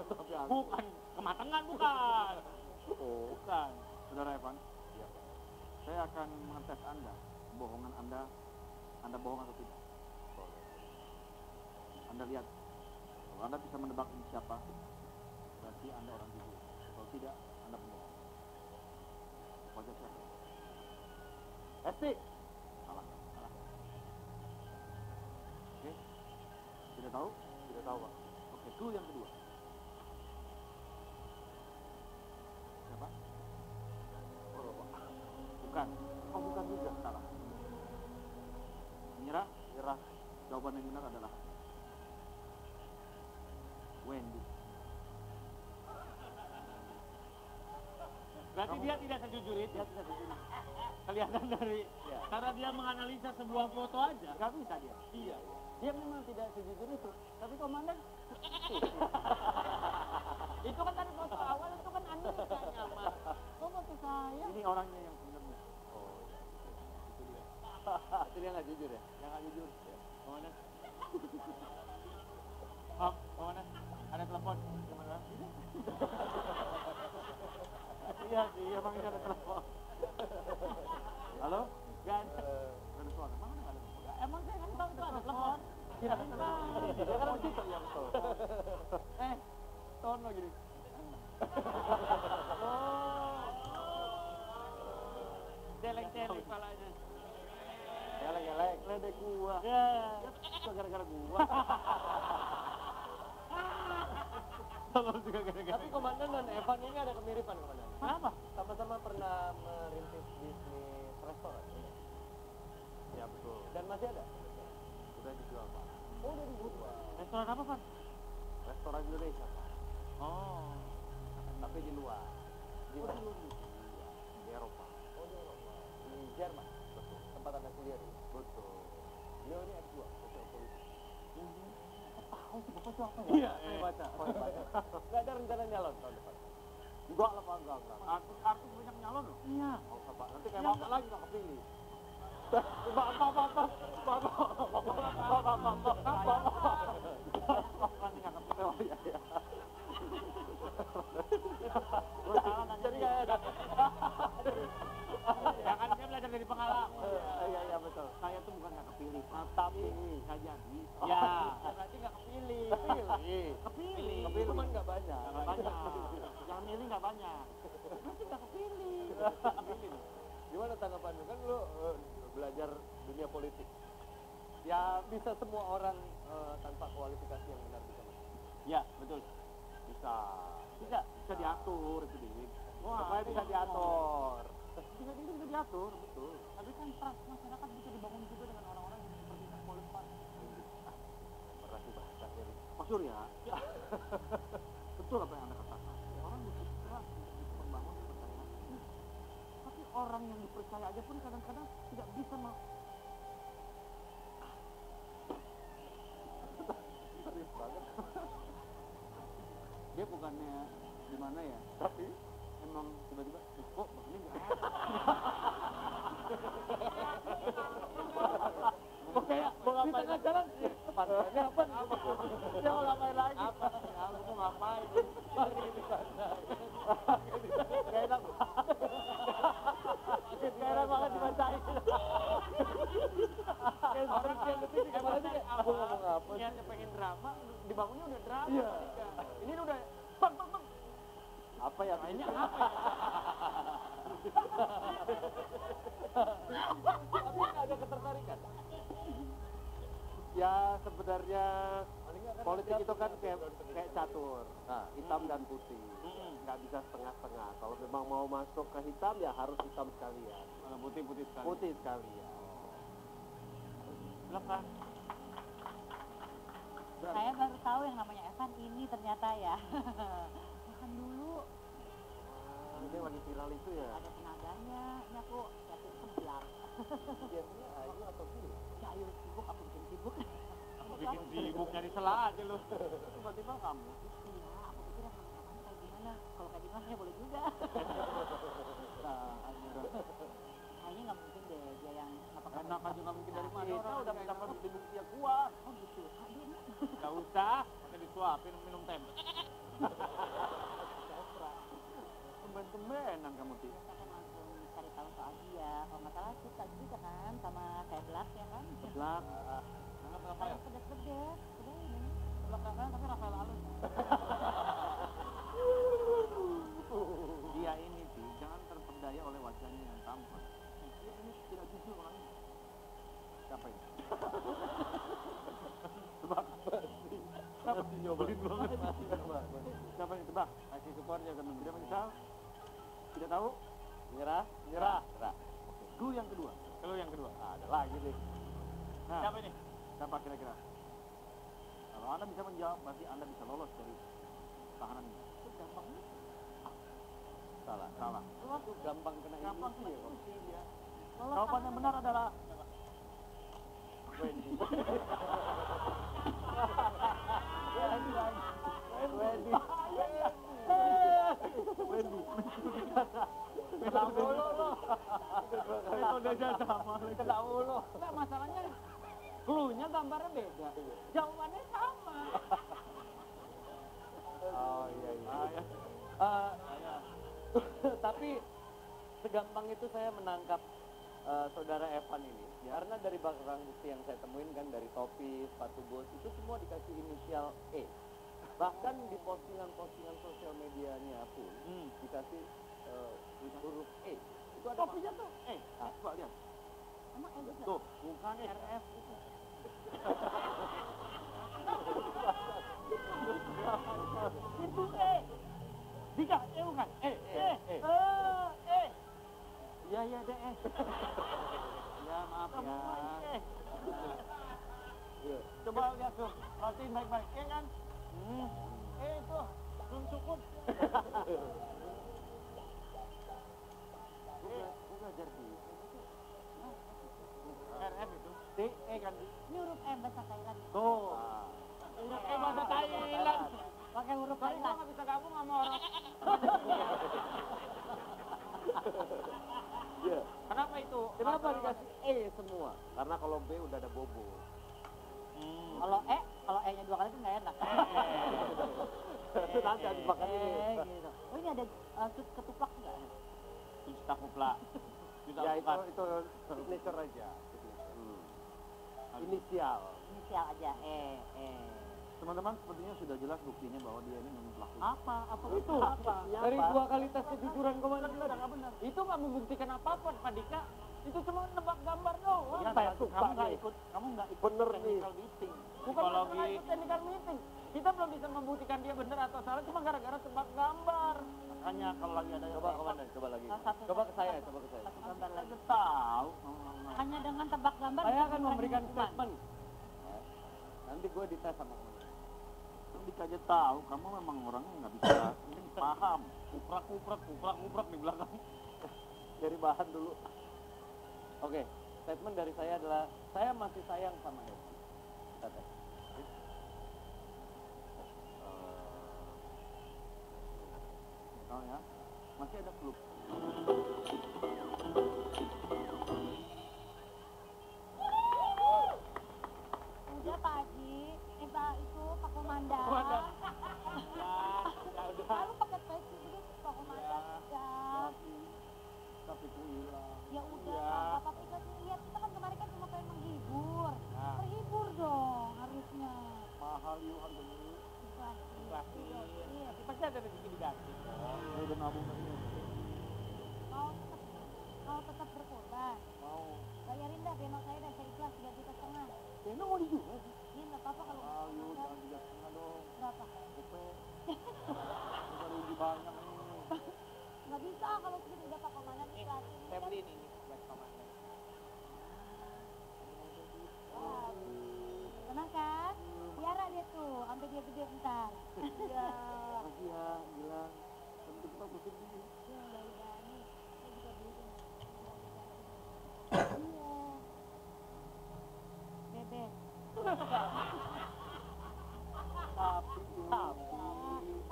Bukan kematangan bukan. Oh. Bukan. Saudara Evan, Iya. saya akan mengetes anda, kebohongan anda, anda bohong atau tidak. Anda lihat, kalau anda bisa menebak ini siapa, berarti anda orang jujur. Kalau tidak, anda pembohong. Wajah siapa? Esti. Salah, salah. Oke, tidak tahu? Tidak tahu pak. Oke, clue yang kedua. Siapa? Oh, pak. Bukan. Oh, bukan juga. Salah. Menyerah? Nyerah. Jawaban yang benar adalah Wendy. Berarti dia tidak sejujur itu. Dia tidak sejujur. Kelihatan dari Ya. karena dia menganalisa sebuah foto aja. Gak bisa dia. Iya. Dia memang tidak sejujur itu. Tapi komandan itu kan tadi foto awal itu kan Andika nyaman kok foto saya Ini orangnya yang sebenarnya. Oh, iya. Itu dia. itu dia nggak jujur ya? Yang gak jujur. Komandan. Oh, komandan. Ada telepon. Gimana? Sih, emang ini ada telepon. Halo? Gak ada. Ada? Ya, emang saya kan tahu itu ada telepon Iya, Dia kan di situ yang tuh. Eh, tono gini. Celeng-celeng palanya. Geleng geleng. Ledek gua. Ya. Itu gara-gara gua. Juga gara-gara. Tapi komandan dan Evan ini ada kemiripan komandan. Kenapa? Sama-sama pernah merintis bisnis restoran. Ya betul. Dan masih ada? Sudah dijual pak. Oh udah dijual. Restoran apa, Pak? Restoran Indonesia pak. Oh. Tapi di luar. Di oh, di luar. Di Eropa. Oh di Eropa. Di Jerman. Betul. Tempat anda kuliah di. Betul. Beliau ini S2 sosial politik. Ya? Iya, saya baca. Saya ada rencana nyalon tahun depan. Enggak lah pak, enggak, enggak. Artis-artis banyak nyalon loh. Iya. Nggak usah pak. Nanti kayak bapak lagi nggak kepilih. Bapak, bapak, bapak, bapak, bapak, bapak, bapak, bapak. Nanti nggak kepilih. Oh, iya, iya. Jadi nggak ada. Ya kan dia belajar dari pengalaman. Iya, iya, betul. Saya tuh bukan nggak kepilih, Tapi, nggak jadi. Ya. berarti nggak kepilih. Kepilih. Kepilih. Kepilih cuman nggak banyak. Nggak banyak. Yang milih nggak banyak. Berarti nggak kepilih. Gimana tanggapan lu? Kan lu eh, belajar dunia politik. Ya bisa semua orang eh, tanpa kualifikasi yang benar bisa masuk. Ya, betul. Bisa. Bisa, bisa diatur itu dik. Supaya bisa diatur. Bisa itu bisa diatur, betul. Tapi kan trust masyarakat bisa dibangun juga dengan orang-orang yang seperti Mas Polipan. Merasi bahasa jadi. Pak Surya, betul apa yang anda katakan. Orang butuh trust untuk membangun kepercayaan. Tapi orang yang dipercaya aja pun kadang-kadang tidak bisa mau. Serius banget. Dia bukannya gimana ya? Tapi Emang tiba-tiba, "Loh, kok begini nggak ada? Kok kayak? Di tengah jalan, partnernya apa nih? Ya ulang lagi. Apa? Ya lu mau ngapain? Lagi di sana. Gak enak banget. Gak enak banget dibacain. Orang yang lebih tiga kali kayak aku ngomong apa? Niatnya pengen drama, dibangunnya udah drama. Iya. Ini udah bang bang bang. Apa ya? Nah, Mainnya apa ya? Ya sebenarnya politik itu kan kayak kayak catur, nah, hitam dan putih. Nggak bisa setengah-setengah. Kalau memang mau masuk ke hitam ya harus hitam sekalian, Kalau putih putih sekali putih sekalian. silakan Saya baru tahu yang namanya Evan ini ternyata ya. Makan dulu, Ini lagi viral itu ya. ada tenaganya. Ini aku yakin sebelah. Biasanya ayu atau pilih? Ayo sibuk, aku bikin sibuk. aku bikin sibuk nyari celah aja lu tiba-tiba kamu Iya, aku pikir yang Evan kayak gimana. Kalau kayak gimana ya boleh juga. nah Kayaknya nggak mungkin deh dia yang ngapa enak aja nggak mungkin dari mana Kita orang udah kayak dapat gitu. bukti bukti yang kuat. Oh gitu. Ini nggak usah pakai disuapin minum tempe tumben-tumbenan kamu ti tahu soal dia. Kalau nggak salah suka juga kan sama kayak Black ya kan. belak anggap apa ya? Kayak pedes-pedes. Udah ini. belak kakak tapi Rafael Alun. Dia ini sih jangan terperdaya oleh wajahnya yang tampan. Dia ini tidak jujur orangnya siapa ini? Tebak. Siapa sih? Nyobelin banget siapa ini? Tebak. Kasih support ya kan? Tidak menyesal tidak tahu Nyerah? Nyerah. Nyerah. clue yang kedua clue yang kedua Ada lagi nih. nah Siapa ini? siapa kira-kira kalau anda bisa menjawab berarti anda bisa lolos dari tahanan ini Itu gampang nih. Salah. salah gampang kena gampang ilusi ya. kena ilusi dia Kalau jawaban yang benar adalah Wendy. Wendy. Wendy. Kena mulu lo. Metodenya sama. Kena mulu. Enggak masalahnya clue-nya gambarnya beda. Jawabannya sama. Oh iya iya. Ya. Eh, tapi segampang itu saya menangkap eh, saudara Evan ini karena dari barang bukti yang saya temuin kan dari topi, sepatu bot itu semua dikasih inisial E. Bahkan di postingan-postingan sosial medianya pun Hmm. dikasih eh, huruf E. Itu ada Topinya tuh eh, Ah. coba lihat. Emang eh juga. Tuh, bukan RF itu. Itu E. Dika, E bukan? E, E, E. Eh, E. Iya, iya, deh, E. Ya, maaf ya. Iya. Coba lihat tuh, perhatiin baik-baik, ya kan? Hmm. Eh itu, belum cukup. Gua gua belajar di RF itu. D, E kan? Ini huruf M bahasa Thailand. Tuh. Ah. Huruf E bahasa Thailand. Pakai huruf Sorry, gua Thailand. nggak bisa gabung sama orang. Iya. Kenapa itu? Kenapa dikasih E semua? Karena kalau B udah ada bobo. Hmm. Kalau E, kalau E-nya dua kali itu nggak enak. Itu nanti habis makan ini. Eh, gitu. Oh ini ada uh, cut ketuplak nggak? Juta kupla. Juta Ya itu itu signature aja. Hmm. Inisial. Inisial aja. E, E. Teman-teman sepertinya sudah jelas buktinya bahwa dia ini memang pelaku. Apa? Apa Itu Apa? dari dua kali tes kejujuran kemarin. Itu nggak membuktikan apa-apa, Pak Dika. Itu cuma nebak gambar doang. Ya, Kamu suka kamu nggak ikut, kamu nggak ikut Bener nih. meeting. Bukan masalah ikut technical meeting. Kita belum bisa membuktikan dia benar atau salah, cuma gara-gara tebak gambar. Makanya kalau lagi ada Coba komandan, coba lagi. Satu- Coba ke saya, coba ke saya. Satu gambar lagi. Saya tahu. Hanya dengan tebak gambar. Saya akan memberikan statement. Nanti gue dites sama komandan. Nanti aja tahu, kamu memang orangnya nggak bisa paham. Kuprak kuprak kuprak kuprak di belakang. Dari bahan dulu. Oke, statement dari saya adalah saya masih sayang sama. Kita tes. Tahu ya, masih ada klub. Tapi pasti ada rezeki. Mau tetap berkorban. Mau. Bayarin demo saya dan tiga juta setengah. Deno mau dijual. Iya nggak apa-apa kalau Ayo jangan tiga setengah dong. berapa? Udah rugi banyak. Nggak bisa kalau udah pak komandan Nih, ikhlasin. saya beli ini sampai dia gede ntar. Iya. Makasih ya. Tentu kita. Iya, dari juga beli ini. Iya. Bebek. Tapi, tapi.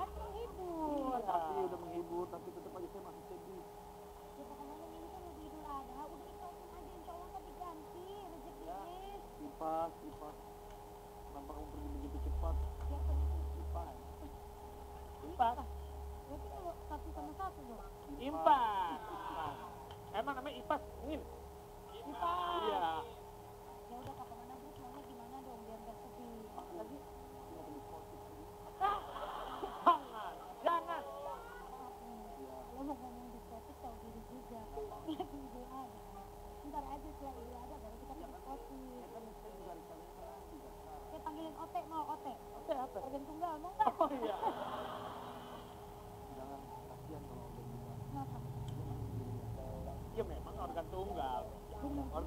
Kan menghibur. Tapi udah menghibur, tapi tetap aja saya masih sedih. Ya pokoknya ini kan lagi idul adha, udah ikhlasin aja insya Allah kan diganti rezekinya. Ipas, Ipas. Kenapa kamu pergi begitu cepat? Siapa itu? Ipas. Impas. Berarti kalau satu sama satu dong. Impas. Emang namanya Ipas, Ngin. Impas. Iya. Ya udah Pak Komandan terus maunya gimana dong biar gak sedih. Lagi, mau beli kopi tadi. Jangan, jangan. Maaf nih. Kalau mau ngomong diskotik tahu diri juga. Lagi idul adha. Ntar aja setelah idul adha baru kita ke diskotik. Kan saya juga di sana juga sekarang. Saya panggilin Ote mau Ote. Oke, apa? Organ tunggal mau nggak? Oh iya. Jangan kasihan kalau udah bisa. Kenapa? Ya memang organ tunggal.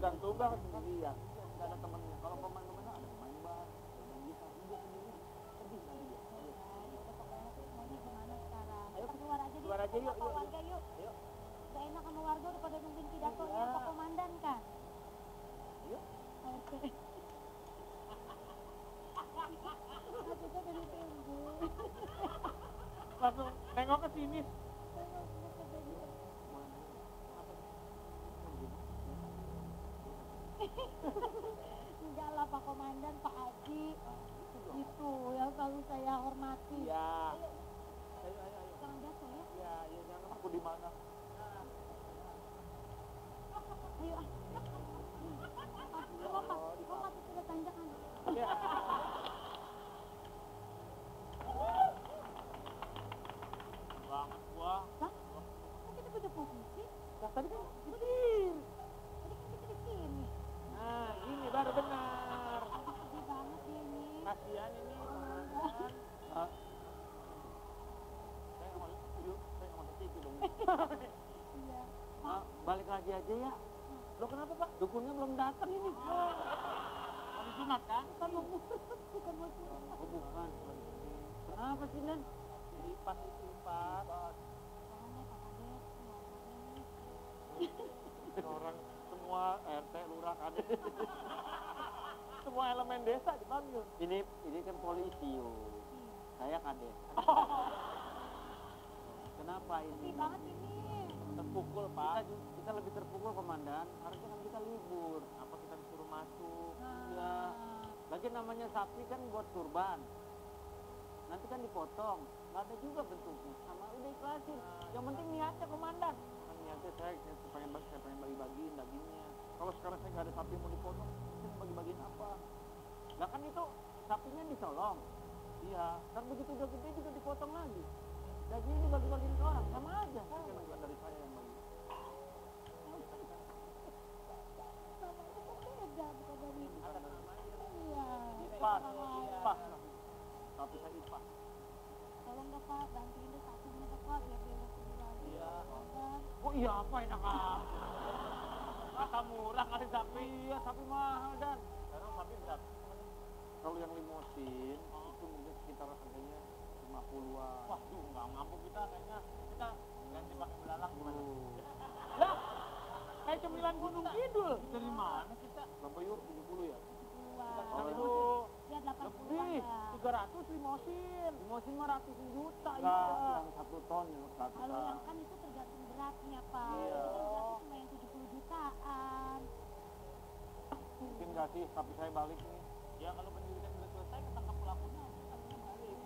Organ tunggal sendirian. Tidak ada temannya. Kalau pemain-pemain ada pemain bar, pemain gitar, dia sendiri. Sedih nanti dia. Ya. Ayo, keluar aja keluar aja yuk, warga yuk. Yuk. Gak enak sama warga udah pada nungguin pidatonya Iya. Pak Komandan kan. Yuk. Oke. Langsung nengok ke sini. Pak Komandan, Pak Haji. Itu yang selalu saya hormati. Iya. Ayo, ayo, ayo. Jangan jatuh ya. Iya, iya jangan. Aku di mana? Ayo ah. Ah, Kok Pak, kok Pak sudah tanjakan? Iya. Banget gua. Hah? Kok kita beda posisi? Lah tadi kan Betul. Tadi kan kita di sini. Nah, ini baru benar. Aduh, sedih banget dia ini. Kasihan ini komandan. Ah. Saya nggak mau, yuk, saya nggak mau ke TV dong. Iya. Ah, balik lagi aja ya. Lo kenapa, Pak? Dukunnya belum datang ini. Mau disunat kan? Bukan mau bukan mau sunat. Oh, bukan. Kenapa sih, Nen? Lipat itu, nih. Orang semua RT, lurah, kades. semua elemen desa dipanggil. Ini ini kan polisi, yuk. Saya kades. Kenapa ini? Sedih banget ini. Terpukul, Kita, Pak. ju- kita lebih terpukul, Komandan. Harusnya kan kita libur. Apa kita disuruh masuk? Iya. Lagi namanya sapi kan buat kurban. Nanti kan dipotong. Nggak ada juga bentuknya. Sama udah ikhlasin. Yang penting niatnya, Komandan. Kan niatnya saya, saya pengen, bagi- saya pengen bagi-bagiin dagingnya. Kalau sekarang saya nggak ada sapi mau dipotong, saya mau bagi-bagiin apa? Lah kan itu sapinya disolong. Iya. Ntar begitu udah gede juga dipotong lagi. Dagingnya dibagi-bagiin ke orang. Sama aja. Kan dari saya yang bagi. Sama itu kok beda, Iya. Ipas. Sapi saya Pak, biar. Iya. Oh iya apa ah. Masa murah kali. Iya. Sekarang? Kalau yang itu mungkin sekitar harganya 50-an. Waduh, nggak mampu kita kayaknya. Kita pakai gimana? Lah, kayak cemilan gunung kidul. Dari mana? Berapa yuk? 70 ya? Dua. Aduh, Ya 80 lebih. ya. 300 limosin. Limosin mah ratusan juta iya. yang satu ton yang satu Kalau yang kan itu tergantung beratnya Pak. Iya. Itu kan beratnya cuma yang 70 jutaan. Mungkin nggak sih sapi saya balik nih? Ya kalau penyelidikan udah selesai ketangkap pelakunya.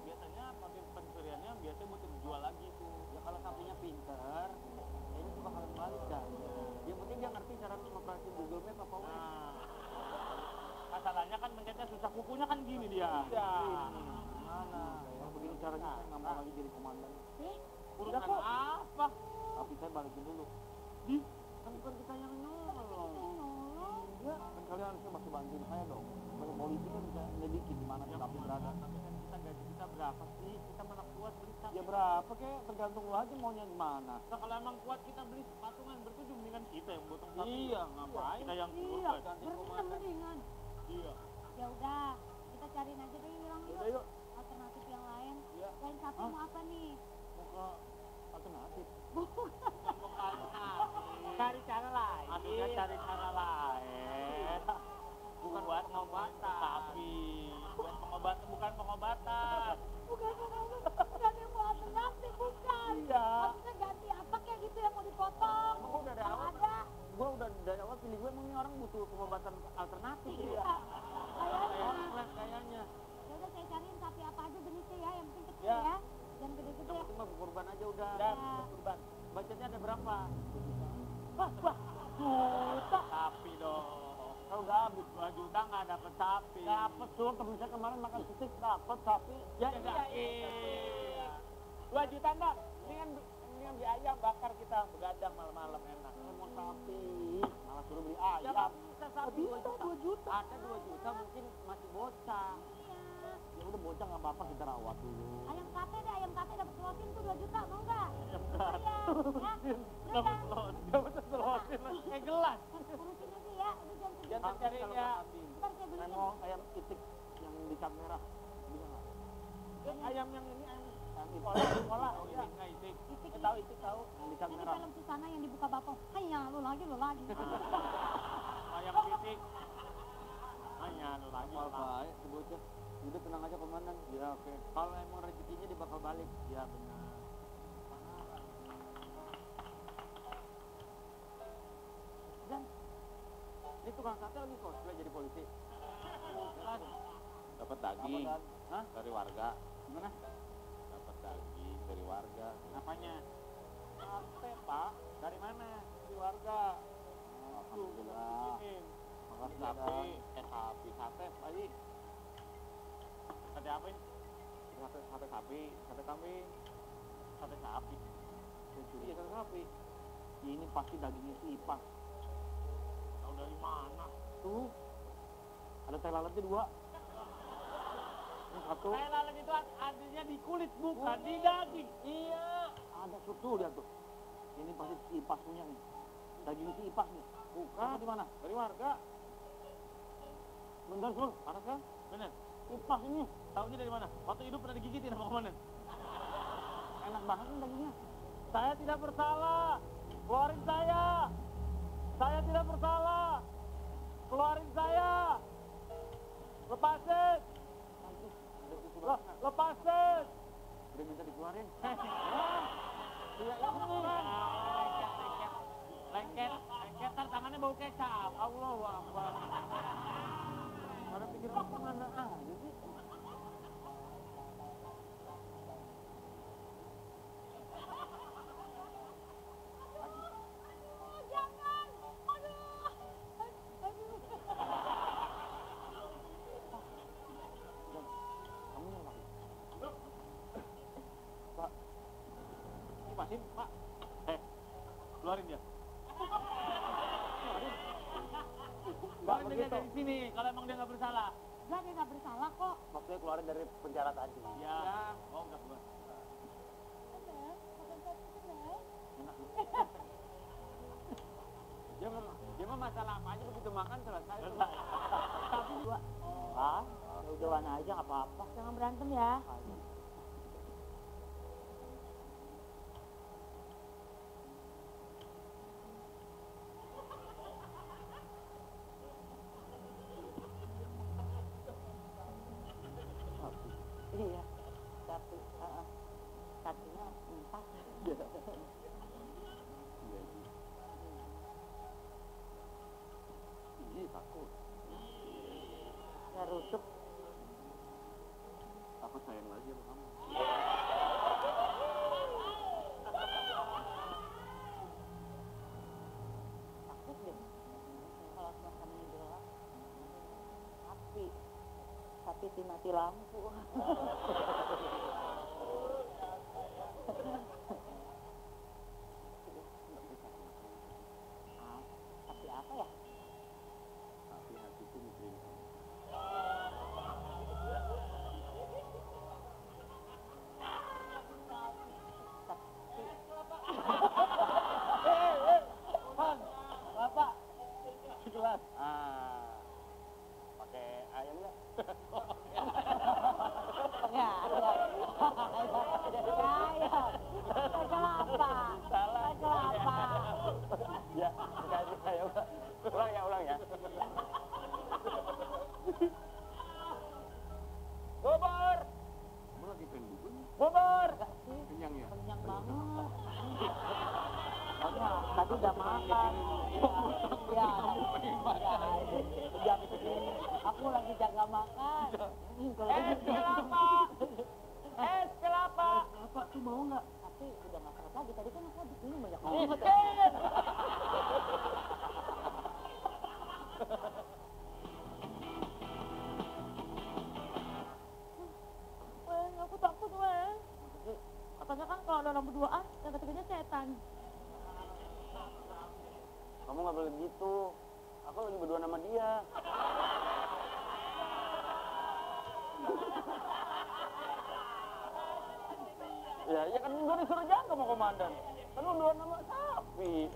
Biasanya pakai pencuriannya biasanya buat dijual lagi kotak bukunya kan gini dia. Iya. Mana? Kalau begini caranya nah, saya nggak mau nah. lagi jadi komandan. Eh? Urusan apa? Tapi saya balikin dulu. Di? Kan bukan kita yang nyolong. Iya. Kan kalian harusnya masih bantuin saya dong. Kalau polisi kan bisa nyelidikin di mana ya, tapi berada. Tapi kan kita gaji kita berapa sih? Kita mana kuat beli sepatu? Ya berapa kayak tergantung lo aja maunya gimana. Nah, kalau emang kuat kita beli sepatu kan bertujuh mendingan kita yang potong sepatu. Iya, iya ngapain? Kita yang iya, kuat. Iya. Berarti kita mendingan. Iya ya udah kita cariin aja deh hilang yuk Udah yuk, alternatif yang lain Iya. lain sapi Hah? mau apa nih mau ke alternatif. Cari cara lain. Maksudnya cari cara lain. Bukan buat pengobatan. Tapi buat pengobatan bukan pengobatan. bukan bukan bukan yang mau alternatif bukan Iya. maksudnya ganti apa kayak gitu yang mau dipotong gua udah dari awal ada Gua udah dari awal pilih gue emang ini orang butuh pengobatan alternatif. iya Kayaknya, kayaknya kayaknya. ya udah saya cariin sapi apa aja jenisnya ya yang penting kecil Ya. ya jangan gede-gede Yang penting mah kurban aja udah. Ya. kurban. Budgetnya ada berapa? Wah, wah, juta. Sapi dong. Kalau udah habis 2 juta nggak dapet sapi. Dapet tuh, temen saya kemarin makan stik dapet sapi. Ya iya, iya. Dua juta enggak? Mendingan mendingan beli ayam bakar kita begadang malam-malam enak. Saya mau sapi, malah suruh beli Ya ayam. nggak bisa sapi Bisa, 2 juta. dua juta. Ada 2 juta mungkin masih bocah. Udah bocah nggak apa-apa kita rawat dulu. ayam sate deh ayam sate dapat selosin tuh 2 juta mau nggak Ayam Ayam, ya Dapat telur, dapat telur. Kayak gelas. urusin aja ya udah jam segini Jangan cari kalau ya. ntar saya beliin mau ayam itik yang di cat merah. Bisa nggak? Ayam yang ini ayam Ayam itik. pola, pola. Oh, ini nggak itik. Itik, tahu itik tahu. Yang di Ini film Susana yang dibuka bapong. Hanya lu lagi, lu lagi. Ayam itik. Hanya lu lagi. Baik bocah. Udah tenang aja komandan. Ya oke. Kalau emang rezekinya dia bakal balik. Ya benar. Dan ini tukang sate lagi cosplay jadi polisi. Bukan. Dapat daging. Hah? Dari warga. Gimana? Dapat daging dari warga. Apanya? Sate, Pak. Dari mana? Dari warga. Alhamdulillah. Ini. Makasih eh sapi, sate, Pak. Sate apa? Sate, sate sapi, sate kambing, sate sapi. Iya, sate sapi. Ini pasti dagingnya si Ipas. Tahu dari mana? Tuh. Ada tai lalatnya dua. Ini satu. Kayak lalat itu adanya di kulit, bukan di daging. Iya. Ada susu lihat tuh. Ini pasti si Ipas punya nih. Daging si Ipas nih. Bukan. Di mana? Dari warga. Bener, Sur. Mana kan? Bener. Ipas ini. Tahunya dari mana? Waktu hidup pernah digigitin sama komandan. Enak banget nih dagingnya. Saya tidak bersalah. Keluarin saya. Saya tidak bersalah. Keluarin saya. Lepasin. Lepasin. Udah minta dikeluarin. Iya ini. Lengket, lengket. Lengket, lengket. Ntar tangannya bau kecap. Allah Akbar. Ada pikir apa mana aja Begitu. dari sini, kalau emang dia nggak bersalah. Enggak, dia nggak bersalah kok. maksudnya keluarin dari penjara tadi. Ya. Oh, enggak keluar. Dia mah, dia mah masalah apa aja begitu makan selesai. Tapi dua. Ah, jauh-jauhan aja nggak apa-apa. Jangan berantem ya. Iya, tapi uh, kakinya empat. Ih, takut. Ya rusuk. Takut sayang lagi sama kamu. Takut deh. Kalau suasananya gelap. Api. Tapi si mati lampu. ya, kan gue disuruh jaga sama komandan. Kan lu dua nama sapi.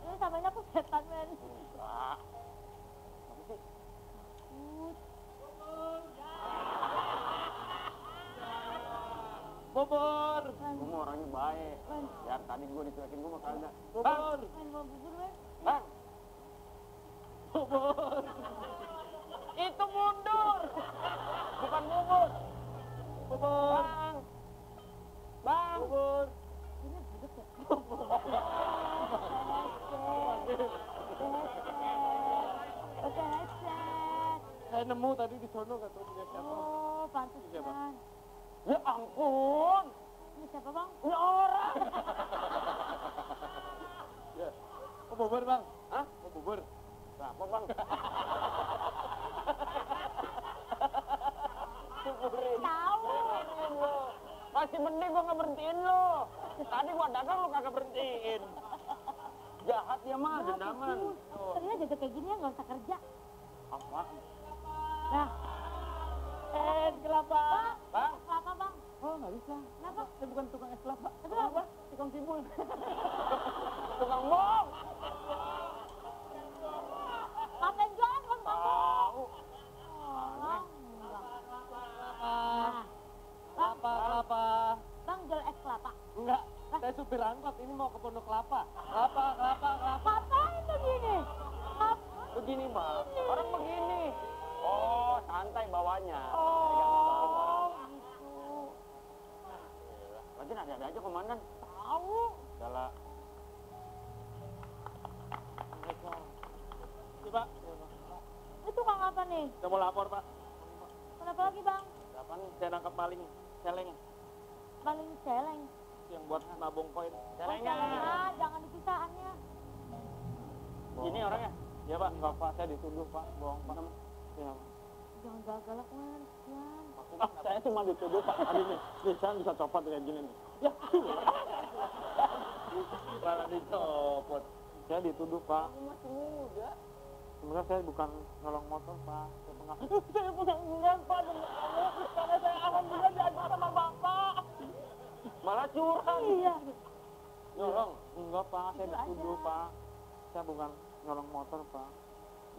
Ini samanya aku setan, men. Enggak. Apa sih? Bubur. Gue mau orangnya baik. Ya tadi gue dicuekin gue kagak. Bubur. Men, mau bubur, men. Bang, Bubur. Itu mundur. Bukan bubur. Bubur. Bang. Bubur. Ini ya? Oke. Saya nemu tadi di sono gak tahu punya siapa. Oh, pantesan. ya ampun. Ini siapa, Bang? Ini orang. Ya. Oh bubur bang. Hah? Oh bubur. Berapa bang? Tahu. Masih mending gua nggak berhentiin lo. Tadi gua dagang lo kagak berhentiin. Jahat ya mah, dendaman. Ternyata jaga kayak gini ya nggak usah kerja. Apa? Nah, Es kelapa. Bang, kelapa, Bang. Oh nggak bisa. Kenapa? Saya bukan tukang es kelapa. Itu apa? Tukang timbul. tukang bom. Saya supir angkot ini mau ke Pondok Kelapa. Kelapa kelapa kelapa. Ngapain begini? Apa? Begini bang, orang begini. Oh, santai bawanya. Oh, gitu. Lagi ada-ada aja komandan. Tahu. Segala Iya pak. Itu Kang apa nih? Saya mau lapor pak. Kenapa lagi, Bang? apa nih? Saya nangkap maling. Celeng. Paling celeng. Yang buat nabung koin. Oh, Celengnya. jangan, jangan dipisahannya. Ini orangnya. Iya pak. Enggak pak. Saya dituduh pak. Bohong pak. Iya pak. Jangan galak-galak. Kasihan. Ah, saya cuma dituduh pak. Tadi nih, nih saya bisa copot kayak gini nih. Ya. Malah dicopot. Saya dituduh pak. Masih muda. Sebenarnya saya bukan nolong motor pak. Saya pengang. Saya penganguran pak. Karena saya alhamdulillah diajak sama bapak. Malah curang. Iya. Nolong? Enggak pak. Saya dituduh aja. pak. Saya bukan nolong motor pak.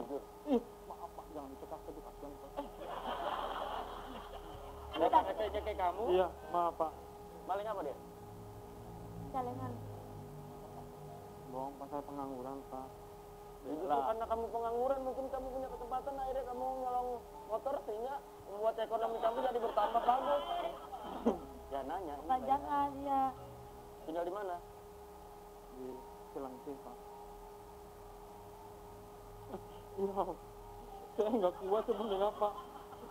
Jujur. Ih, maaf pak. Jangan dicekak. Saya dikasihan pak. Dia pakai kayak kamu. Iya, maaf pak. Maling apa dia? Celengan. Bohong pak. Saya pengangguran pak. Justru karena kamu pengangguran mungkin kamu punya kesempatan akhirnya kamu nyolong motor sehingga membuat ekonomi kamu jadi bertambah bagus. Ya nanya. ini Bukan nanya. jangan, ya. Tinggal di mana? Di Cilengsi pak. Iya, saya nggak kuat sebenarnya pak.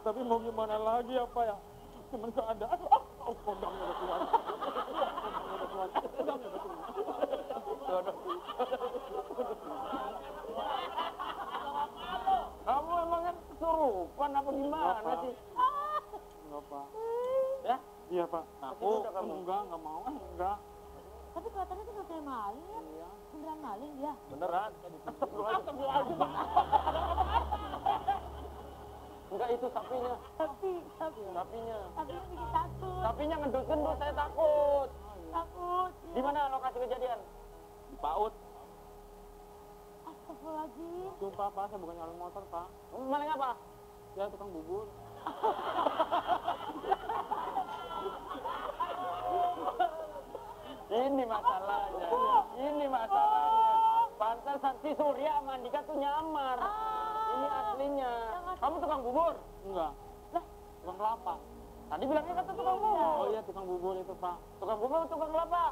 Tapi mau gimana lagi ya pak ya? Cuman keadaan. Oh, oh kodamnya udah keluar. Kodamnya udah keluar. Kodamnya udah keluar. Kamu emangnya kesurupan apa gimana Apa? sih? Enggak pak. Ya? Iya pak. Aku udah kamu? enggak, enggak mau. Eh, enggak. Tapi kelihatannya tuh kayak maling ya. Iya. Beneran maling dia. Beneran? Enggak itu sapinya. Tapi, tapi, Sapinya. ini bikin takut. Sapinya ngedut-ngedut saya takut. Takut. Di mana lokasi kejadian? Di PAUD. Astagfirullahaladzim. Sumpah pak, saya bukan nyolong motor pak. Maling apa? Saya tukang bubur. Ini masalahnya. Ini masalahnya. Pantesan si Surya sama Andika tuh nyamar. Ini aslinya. Kamu tukang bubur? Enggak. Lah. Tukang kelapa. Tadi bilangnya kata tukang Oh bubur. iya, tukang bubur itu pak. Tukang bubur, tukang kelapa.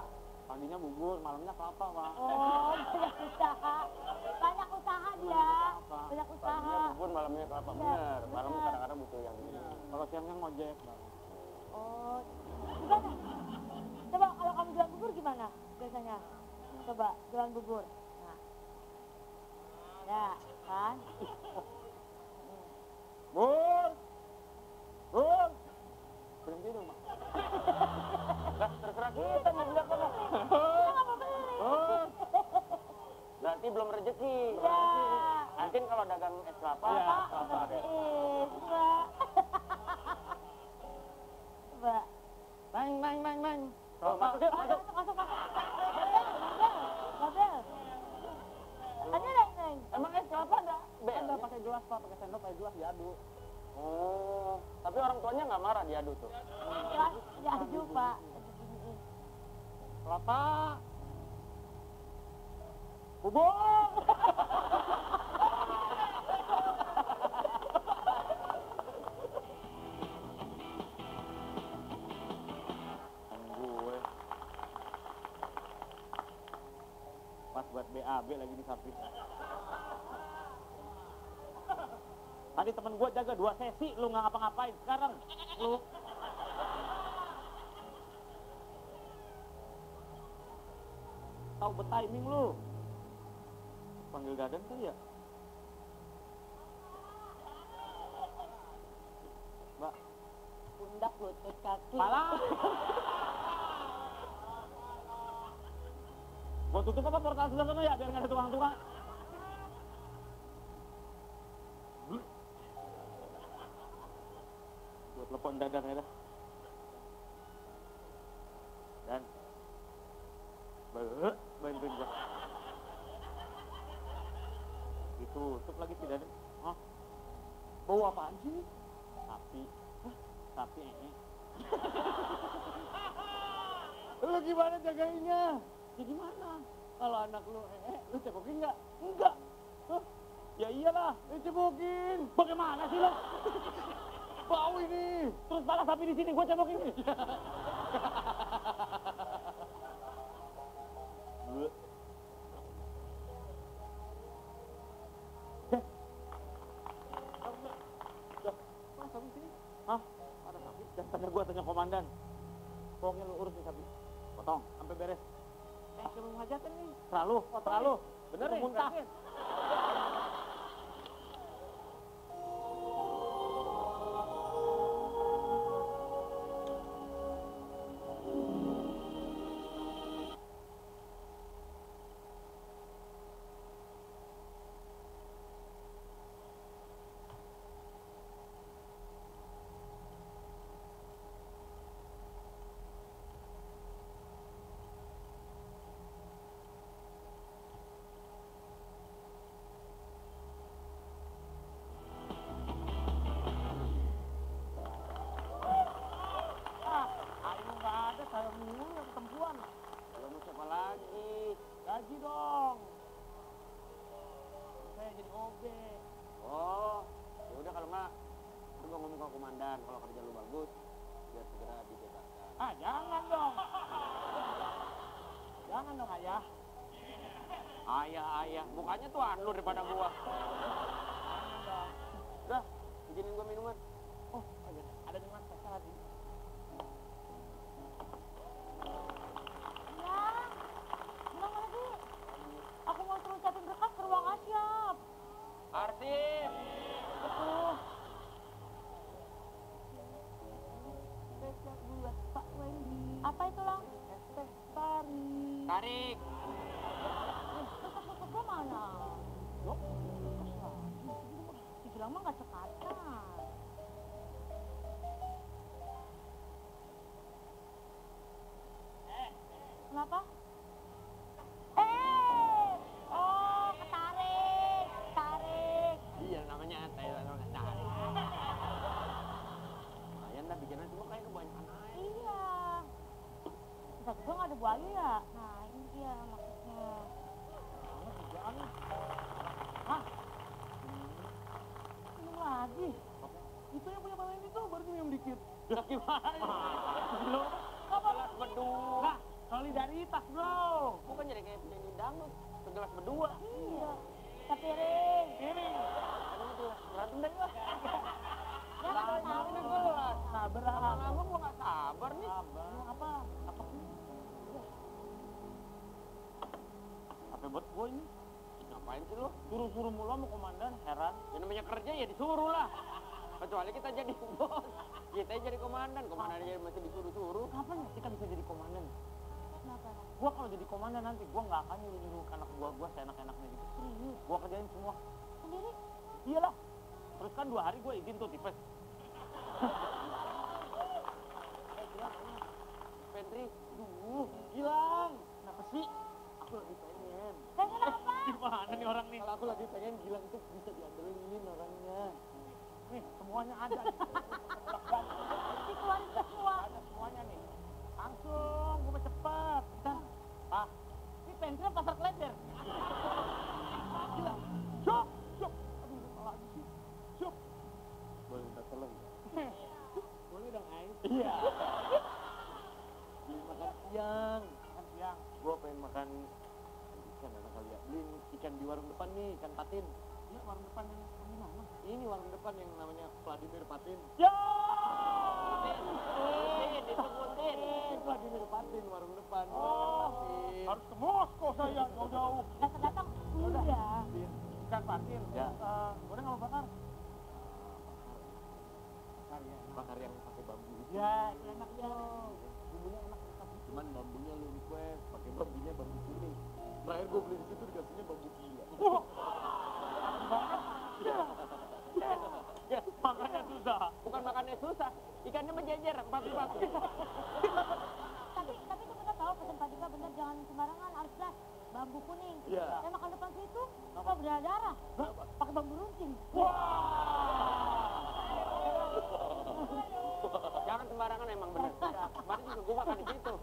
Paginya bubur, malamnya apa, Pak? Oh, banyak usaha. Banyak usaha dia. Banyak usaha. bubur malamnya kelapa Iya, bener malam kadang-kadang butuh yang ini Kalau siangnya ngojek, Bang. Oh, gimana? Coba kalau kamu jualan bubur gimana biasanya? Coba jualan bubur. Nah. Ya, kan? Bur! Bur! Berhenti dong, Mak. lah terserah kita mau bilang apa berarti belum rezeki Ya. nanti kalau dagang es kelapa ngertiin. Coba. Coba. Neng, neng, neng, neng. Oh, masuk Masuk, masuk masuk, masuk. Ada neng, neng. emang es kelapa ada bel Ada pakai gelas, Pak. Pakai sendok, pakai gelas diaduk. oh tapi orang tuanya nggak marah diadu tuh Ya, ya aduh, Pak. Kelapa. Bubur! BAB lagi di sapi. Tadi temen gue jaga dua sesi, lu nggak ngapa-ngapain. Sekarang lu tahu betiming lu. Panggil Dadan kali ya? Mbak, Pundak, lutut, kaki. malah. tutup apa portal sebelah sana ya biar nggak ada tukang-tukang. Gua telepon Dadan ya dah. Dan Beuh, bantuin gua. Ditutup lagi si Dadan. Hah? Bau apaan sih? Sapi. Hah? Sapi eh. lu gimana jagainnya? Ya gimana? Kalau anak lu eh, lu cepokin nggak? Enggak. Hah? Ya iyalah, lu Bagaimana sih lu? Bau ini. Terus malah sapi di sini. Mana? Hah? Ada sapi? Dan tanya gua tanya komandan. Pokoknya lu urus nih sapi. Potong, sampai beres. Eh, hajatan nih. Selalu, selalu. Bener nih, muntah. Mukanya tuh anur daripada gua. Nggak ada buaya ya? Nah ini dia maksudnya. Mana kerjaan nih? Ini lagi. Itu yang punya Wendy tuh baru minum dikit. Lah gimana? Belum. Apa? Gelas beduk. Nah, Solidaritas bro. Bukan jadi kayak penyanyi dangdut, segelas berdua. Iya. Tapi Ring, Ini. Aduh, tuh, berantem deh gua. ya nggak tahu. Ini gua. Sabar Lama-lama gua nggak sabar nih. Sabar. Apa? Apa? Buat gue ini? Ngapain sih lu? Suruh-suruh mulu sama komandan, heran. Ya namanya kerja ya disuruh lah. Kecuali kita jadi bos. Kita jadi komandan, komandan aja masih disuruh-suruh. Kapan ya kita bisa jadi komandan? Kenapa? Gua kalau jadi komandan nanti, gua nggak akan nyuruh-nyuruh anak gua gua seenak-enaknya gitu. Serius. Gua kerjain semua. Sendiri? Iyalah. Terus kan dua hari gua izin tuh tipes. Fendri, Duh, Gilang. Kenapa sih? Aku lagi pengen. Pengen apa? Gimana nih orang nih? kalau aku lagi pengen Gilang tuh bisa diandelin orangnya. Nih, semuanya ada. Dikeluarin semua. ada semuanya nih. Langsung, gua mau cepet. Dan, ah, ini pensilnya pasar klender. Gila. Syok, syok. Aduh, salah lagi sih. Syok. Boleh minta tolong nggak? Boleh dong, Ais. Iya. Beli makan siang. Kan siang. Gua pengen makan ikan anak kali ya. Beli ikan di warung depan nih, ikan patin. Iya, warung depan yang yang di mana? Ini warung depan yang namanya Vladimir Patin. Ya! Disebutin, disebutin. Vladimir Patin warung depan. Oh, Patin. harus ke Moskow saya jauh-jauh. Datang-datang udah. Ikan patin. Ya. Eh, goreng apa bakar? Bakar ya. Bakar yang pakai bambu itu. Ya, itu enak tuh. Bumbunya enak tetap. Cuman bambunya lu bambunya bambu kuning. Terakhir gua beli di situ dikasihnya bambu gila. Wah, ya, makanya susah. Bukan makannya susah, ikannya menjejer empat empat. Tapi tapi itu benar tahu pesan Pak Dika benar jangan sembarangan harus jelas. Bambu kuning. Saya makan depan situ apa berdarah. Pakai bambu runcing. Jangan sembarangan emang bener. Kemarin juga gua makan di situ.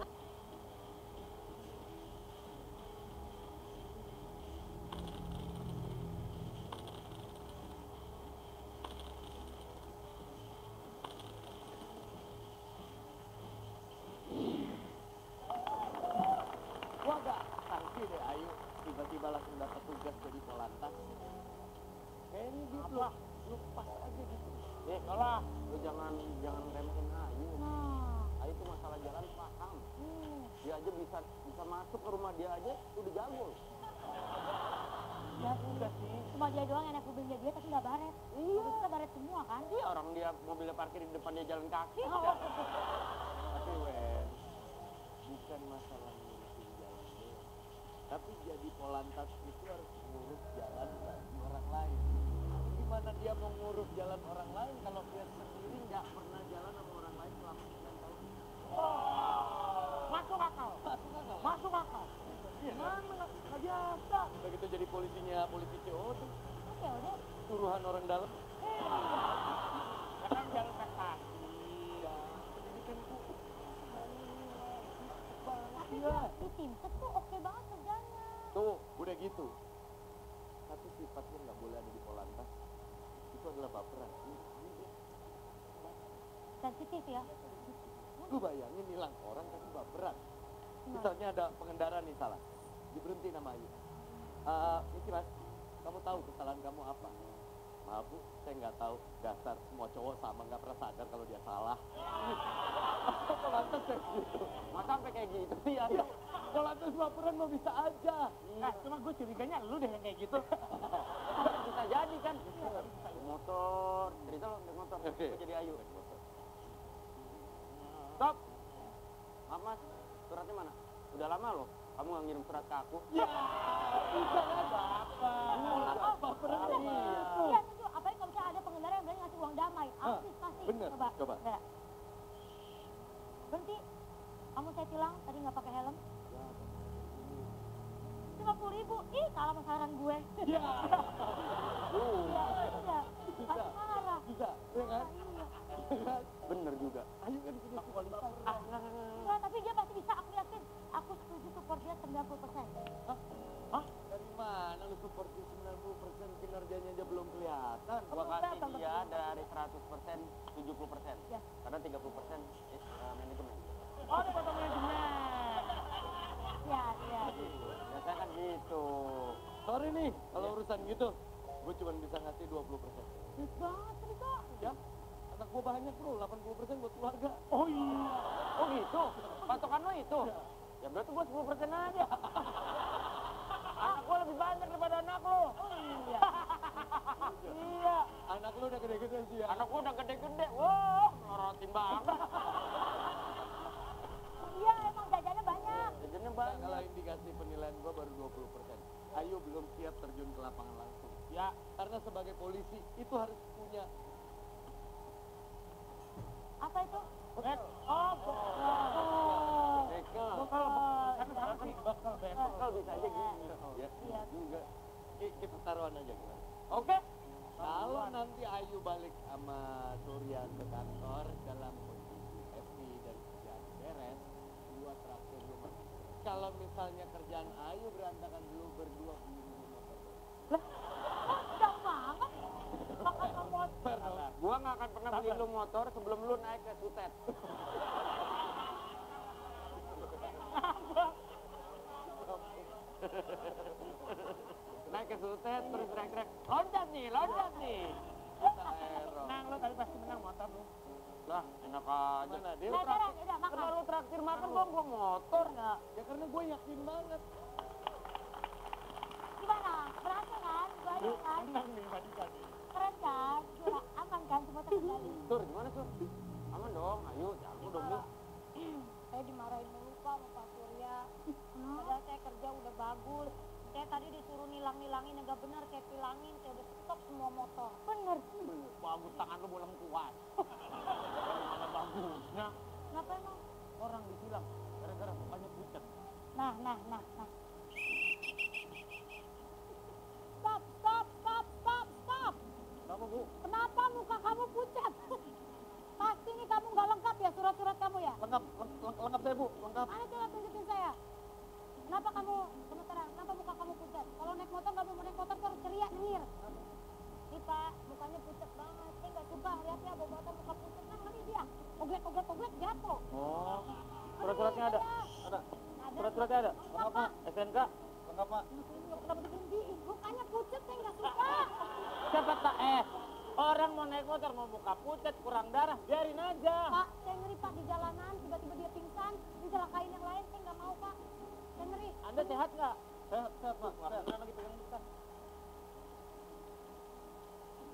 Gua agak sangsi deh Ayu tiba-tiba langsung dapat tugas jadi polantas. Kayaknya gitu. Lu pas aja gitu. Eh, kalah. Lu jangan jangan remehin Ayu. Nah. Ayu tuh masalah jalan paham. Hmm. Dia aja bisa bisa masuk ke rumah dia aja udah jago. Ya udah sih. Cuma dia doang yang naik mobilnya dia tapi nggak baret. Iya. Kita baret semua kan? Iya orang dia mobilnya parkir di depan dia jalan kaki. Oh. Tapi Wen, bukan masalah ngurusin jalan doang. Tapi jadi polantas itu harus ngurus jalan bagi orang lain. Gimana dia mau ngurus jalan orang lain kalau dia sendiri nggak pernah jalan sama orang lain selama sekian tahun? Masuk akal. Masuk akal. Masuk akal. Gimana nggak nggak biasa? Udah gitu jadi polisinya polisi CO tuh suruhan orang dalam. Ya kan jalan prestasi. Pendidikan ku Tapi Iya. dia di tim tuh oke banget kerjanya. Tuh, udah gitu. Satu sifatnya nggak boleh ada di polantas. Itu adalah baperan. Sensitif ya. Lu bayangin nilang orang tapi baperan. Misalnya ada pengendara nih salah. Diberhenti nama Ayu. Eh, ini mas, kamu tahu kesalahan kamu apa? Maaf bu, saya nggak tahu. Dasar semua cowok sama nggak pernah sadar kalau dia salah. Polantas kayak gitu. Masa sampai kayak gitu sih ya? Polantas baperan mau bisa aja. Eh, cuma gue curiganya lu deh yang kayak gitu. bisa jadi kan motor cerita lo naik motor jadi ayu stop maaf mas suratnya mana udah lama loh kamu nggak ngirim surat ke aku Ya, bisa kan bapak. Baperan kayak gitu. Iya setuju. Apalagi kalau misalnya ada pengendara yang berani ngasih uang damai. Artis pasti. bener. Coba. Coba. Berhenti. Kamu saya tilang tadi nggak pakai helm. Lima puluh ribu. Ih kalah sama saran gue. Ya. Iya, iya. Pasti marah. bisa ya kan Iya. bener juga ayu kan punya kualitas ah nggak, nggak, nggak. Enggak, tapi dia pasti bisa. Aku yakin. Aku setuju support dia 90 persen. Hah? dari mana lu support di 90% kinerjanya aja belum kelihatan Gua kasih dia dari 100% 70% Ya. karena 30% is, uh, manajemen Oh, ada kata manajemen. Iya, iya. Biasanya kan gitu. Sorry nih, kalau urusan gitu, gue cuma bisa ngasih 20 persen. Banget, Riko. Ya, anak gue banyak bro, 80 persen buat keluarga. Oh iya. Oh gitu. Patokan lo itu. Ya berarti gua 10 persen aja. anak gua lebih banyak daripada anak lo. Oh iya. iya. Anak lu udah gede-gede sih ya. Anak gua udah gede-gede. Wah, melorotin banget. Iya, emang jajannya banyak. Jajannya banyak. kalau indikasi penilaian gue baru 20 persen. Ayo belum siap terjun ke lapangan langsung. Ya, Karena sebagai polisi itu harus punya Apa itu? Kita aja. Oke. Kalau nanti Ayu balik sama Surya ke kantor dalam kondisi happy dan kerjaan beres, gua traktir lu Mas. Kalau misalnya kerjaan Ayu berantakan dulu berdua beli dulu motor. Lah, kok jauh banget? Makan ke motor. Gua nggak akan pernah beli lu motor sebelum lu naik ke sutet. naik ke sutet terus rek-rek loncat nih loncat nih menang lo tadi pasti menang motor lu lah enak aja Mana dia? Nah, sekarang udah makan. kenapa lu traktir makan gua gua motor ya Ya karena gue yakin banget. Gimana? Berhasil kan? Banyak kan? nih tadi tadi Keren kan? Juara aman kan? Semua terkendali. sur gimana sur aman dong ayo jago dong lu Saya dimarahin mulu Pak sama Pak Surya. Padahal saya kerja udah bagus. Saya tadi disuruh nilang-nilangin nggak benar saya tilangin, saya udah stop semua motor. Bener. bagus tangan lu bolong kuat mana bagusnya Kenapa emang? orang ditilang gara-gara mukanya pucat Nah, nah, nah, nah. Stop, stop, stop, stop, stop. kenapa bu Kenapa muka kamu pucat? Pasti nih kamu nggak lengkap ya surat-surat kamu ya? lengkap leng- leng- lengkap saya bu lengkap Mana coba tunjukin saya. Kenapa kamu, sementara, kenapa muka kamu pucat? Kalau naik motor nggak mau naik motor tuh harus ceria, nyengir. Nih pak, mukanya pucat banget. Saya nggak suka lihatnya bawa motor muka pucat. Nah, ini dia. Oglek-oglek-oglek jatuh. oh surat-suratnya ada ada Ada. surat-suratnya ada Lengkap, Pak. SNK lengkap pak Kenapa diberhentiin? Mukanya pucat, saya nggak suka. siapa tak eh orang mau naik motor mau buka pucat kurang darah biarin aja Pak, saya ngeri pak di jalanan, tiba-tiba dia pingsan, mencelakain yang lain, saya nggak mau pak. Saya ngeri. anda sehat nggak? Sehat sehat pak. Sehat lagi pegang kita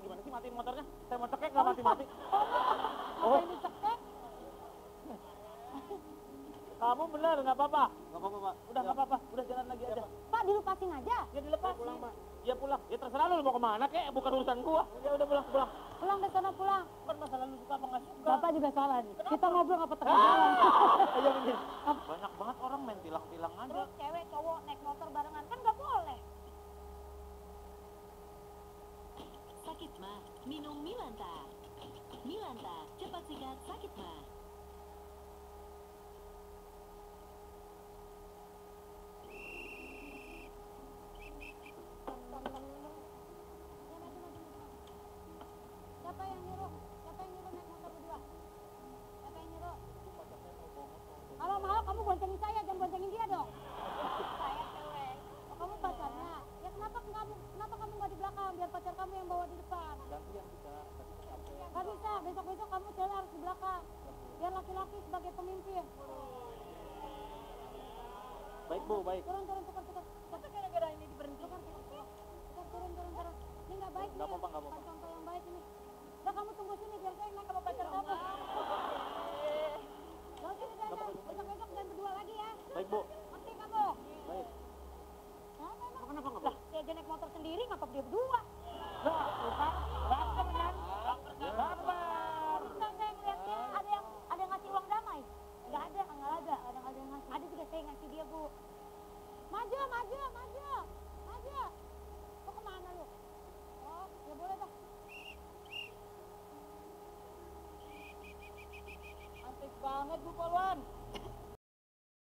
gimana sih matiin motornya? Saya mau cekek nggak mati mati Oh, ini cekek? kamu benar nggak apa-apa? Nggak apa-apa, Pak. udah nggak apa-apa. Udah jalan lagi aja. Pak, dilepasin aja. ya dilepas pulang pak. Ya pulang. Ya terserah lu mau ke mana kek? Bukan urusan gua. Ya udah pulang pulang Pulang ke sana pulang. kan masalah lu suka apa nggak suka Bapak juga salah nih. Kita ngobrol apa tengah jalan. Iya bener. banyak banget orang main tilang-tilang aja Terus cewek cowok naik motor barengan kan nggak boleh. Sakit mah, minum Milanta. Milanta, cepat singkat sakit mah. do balão.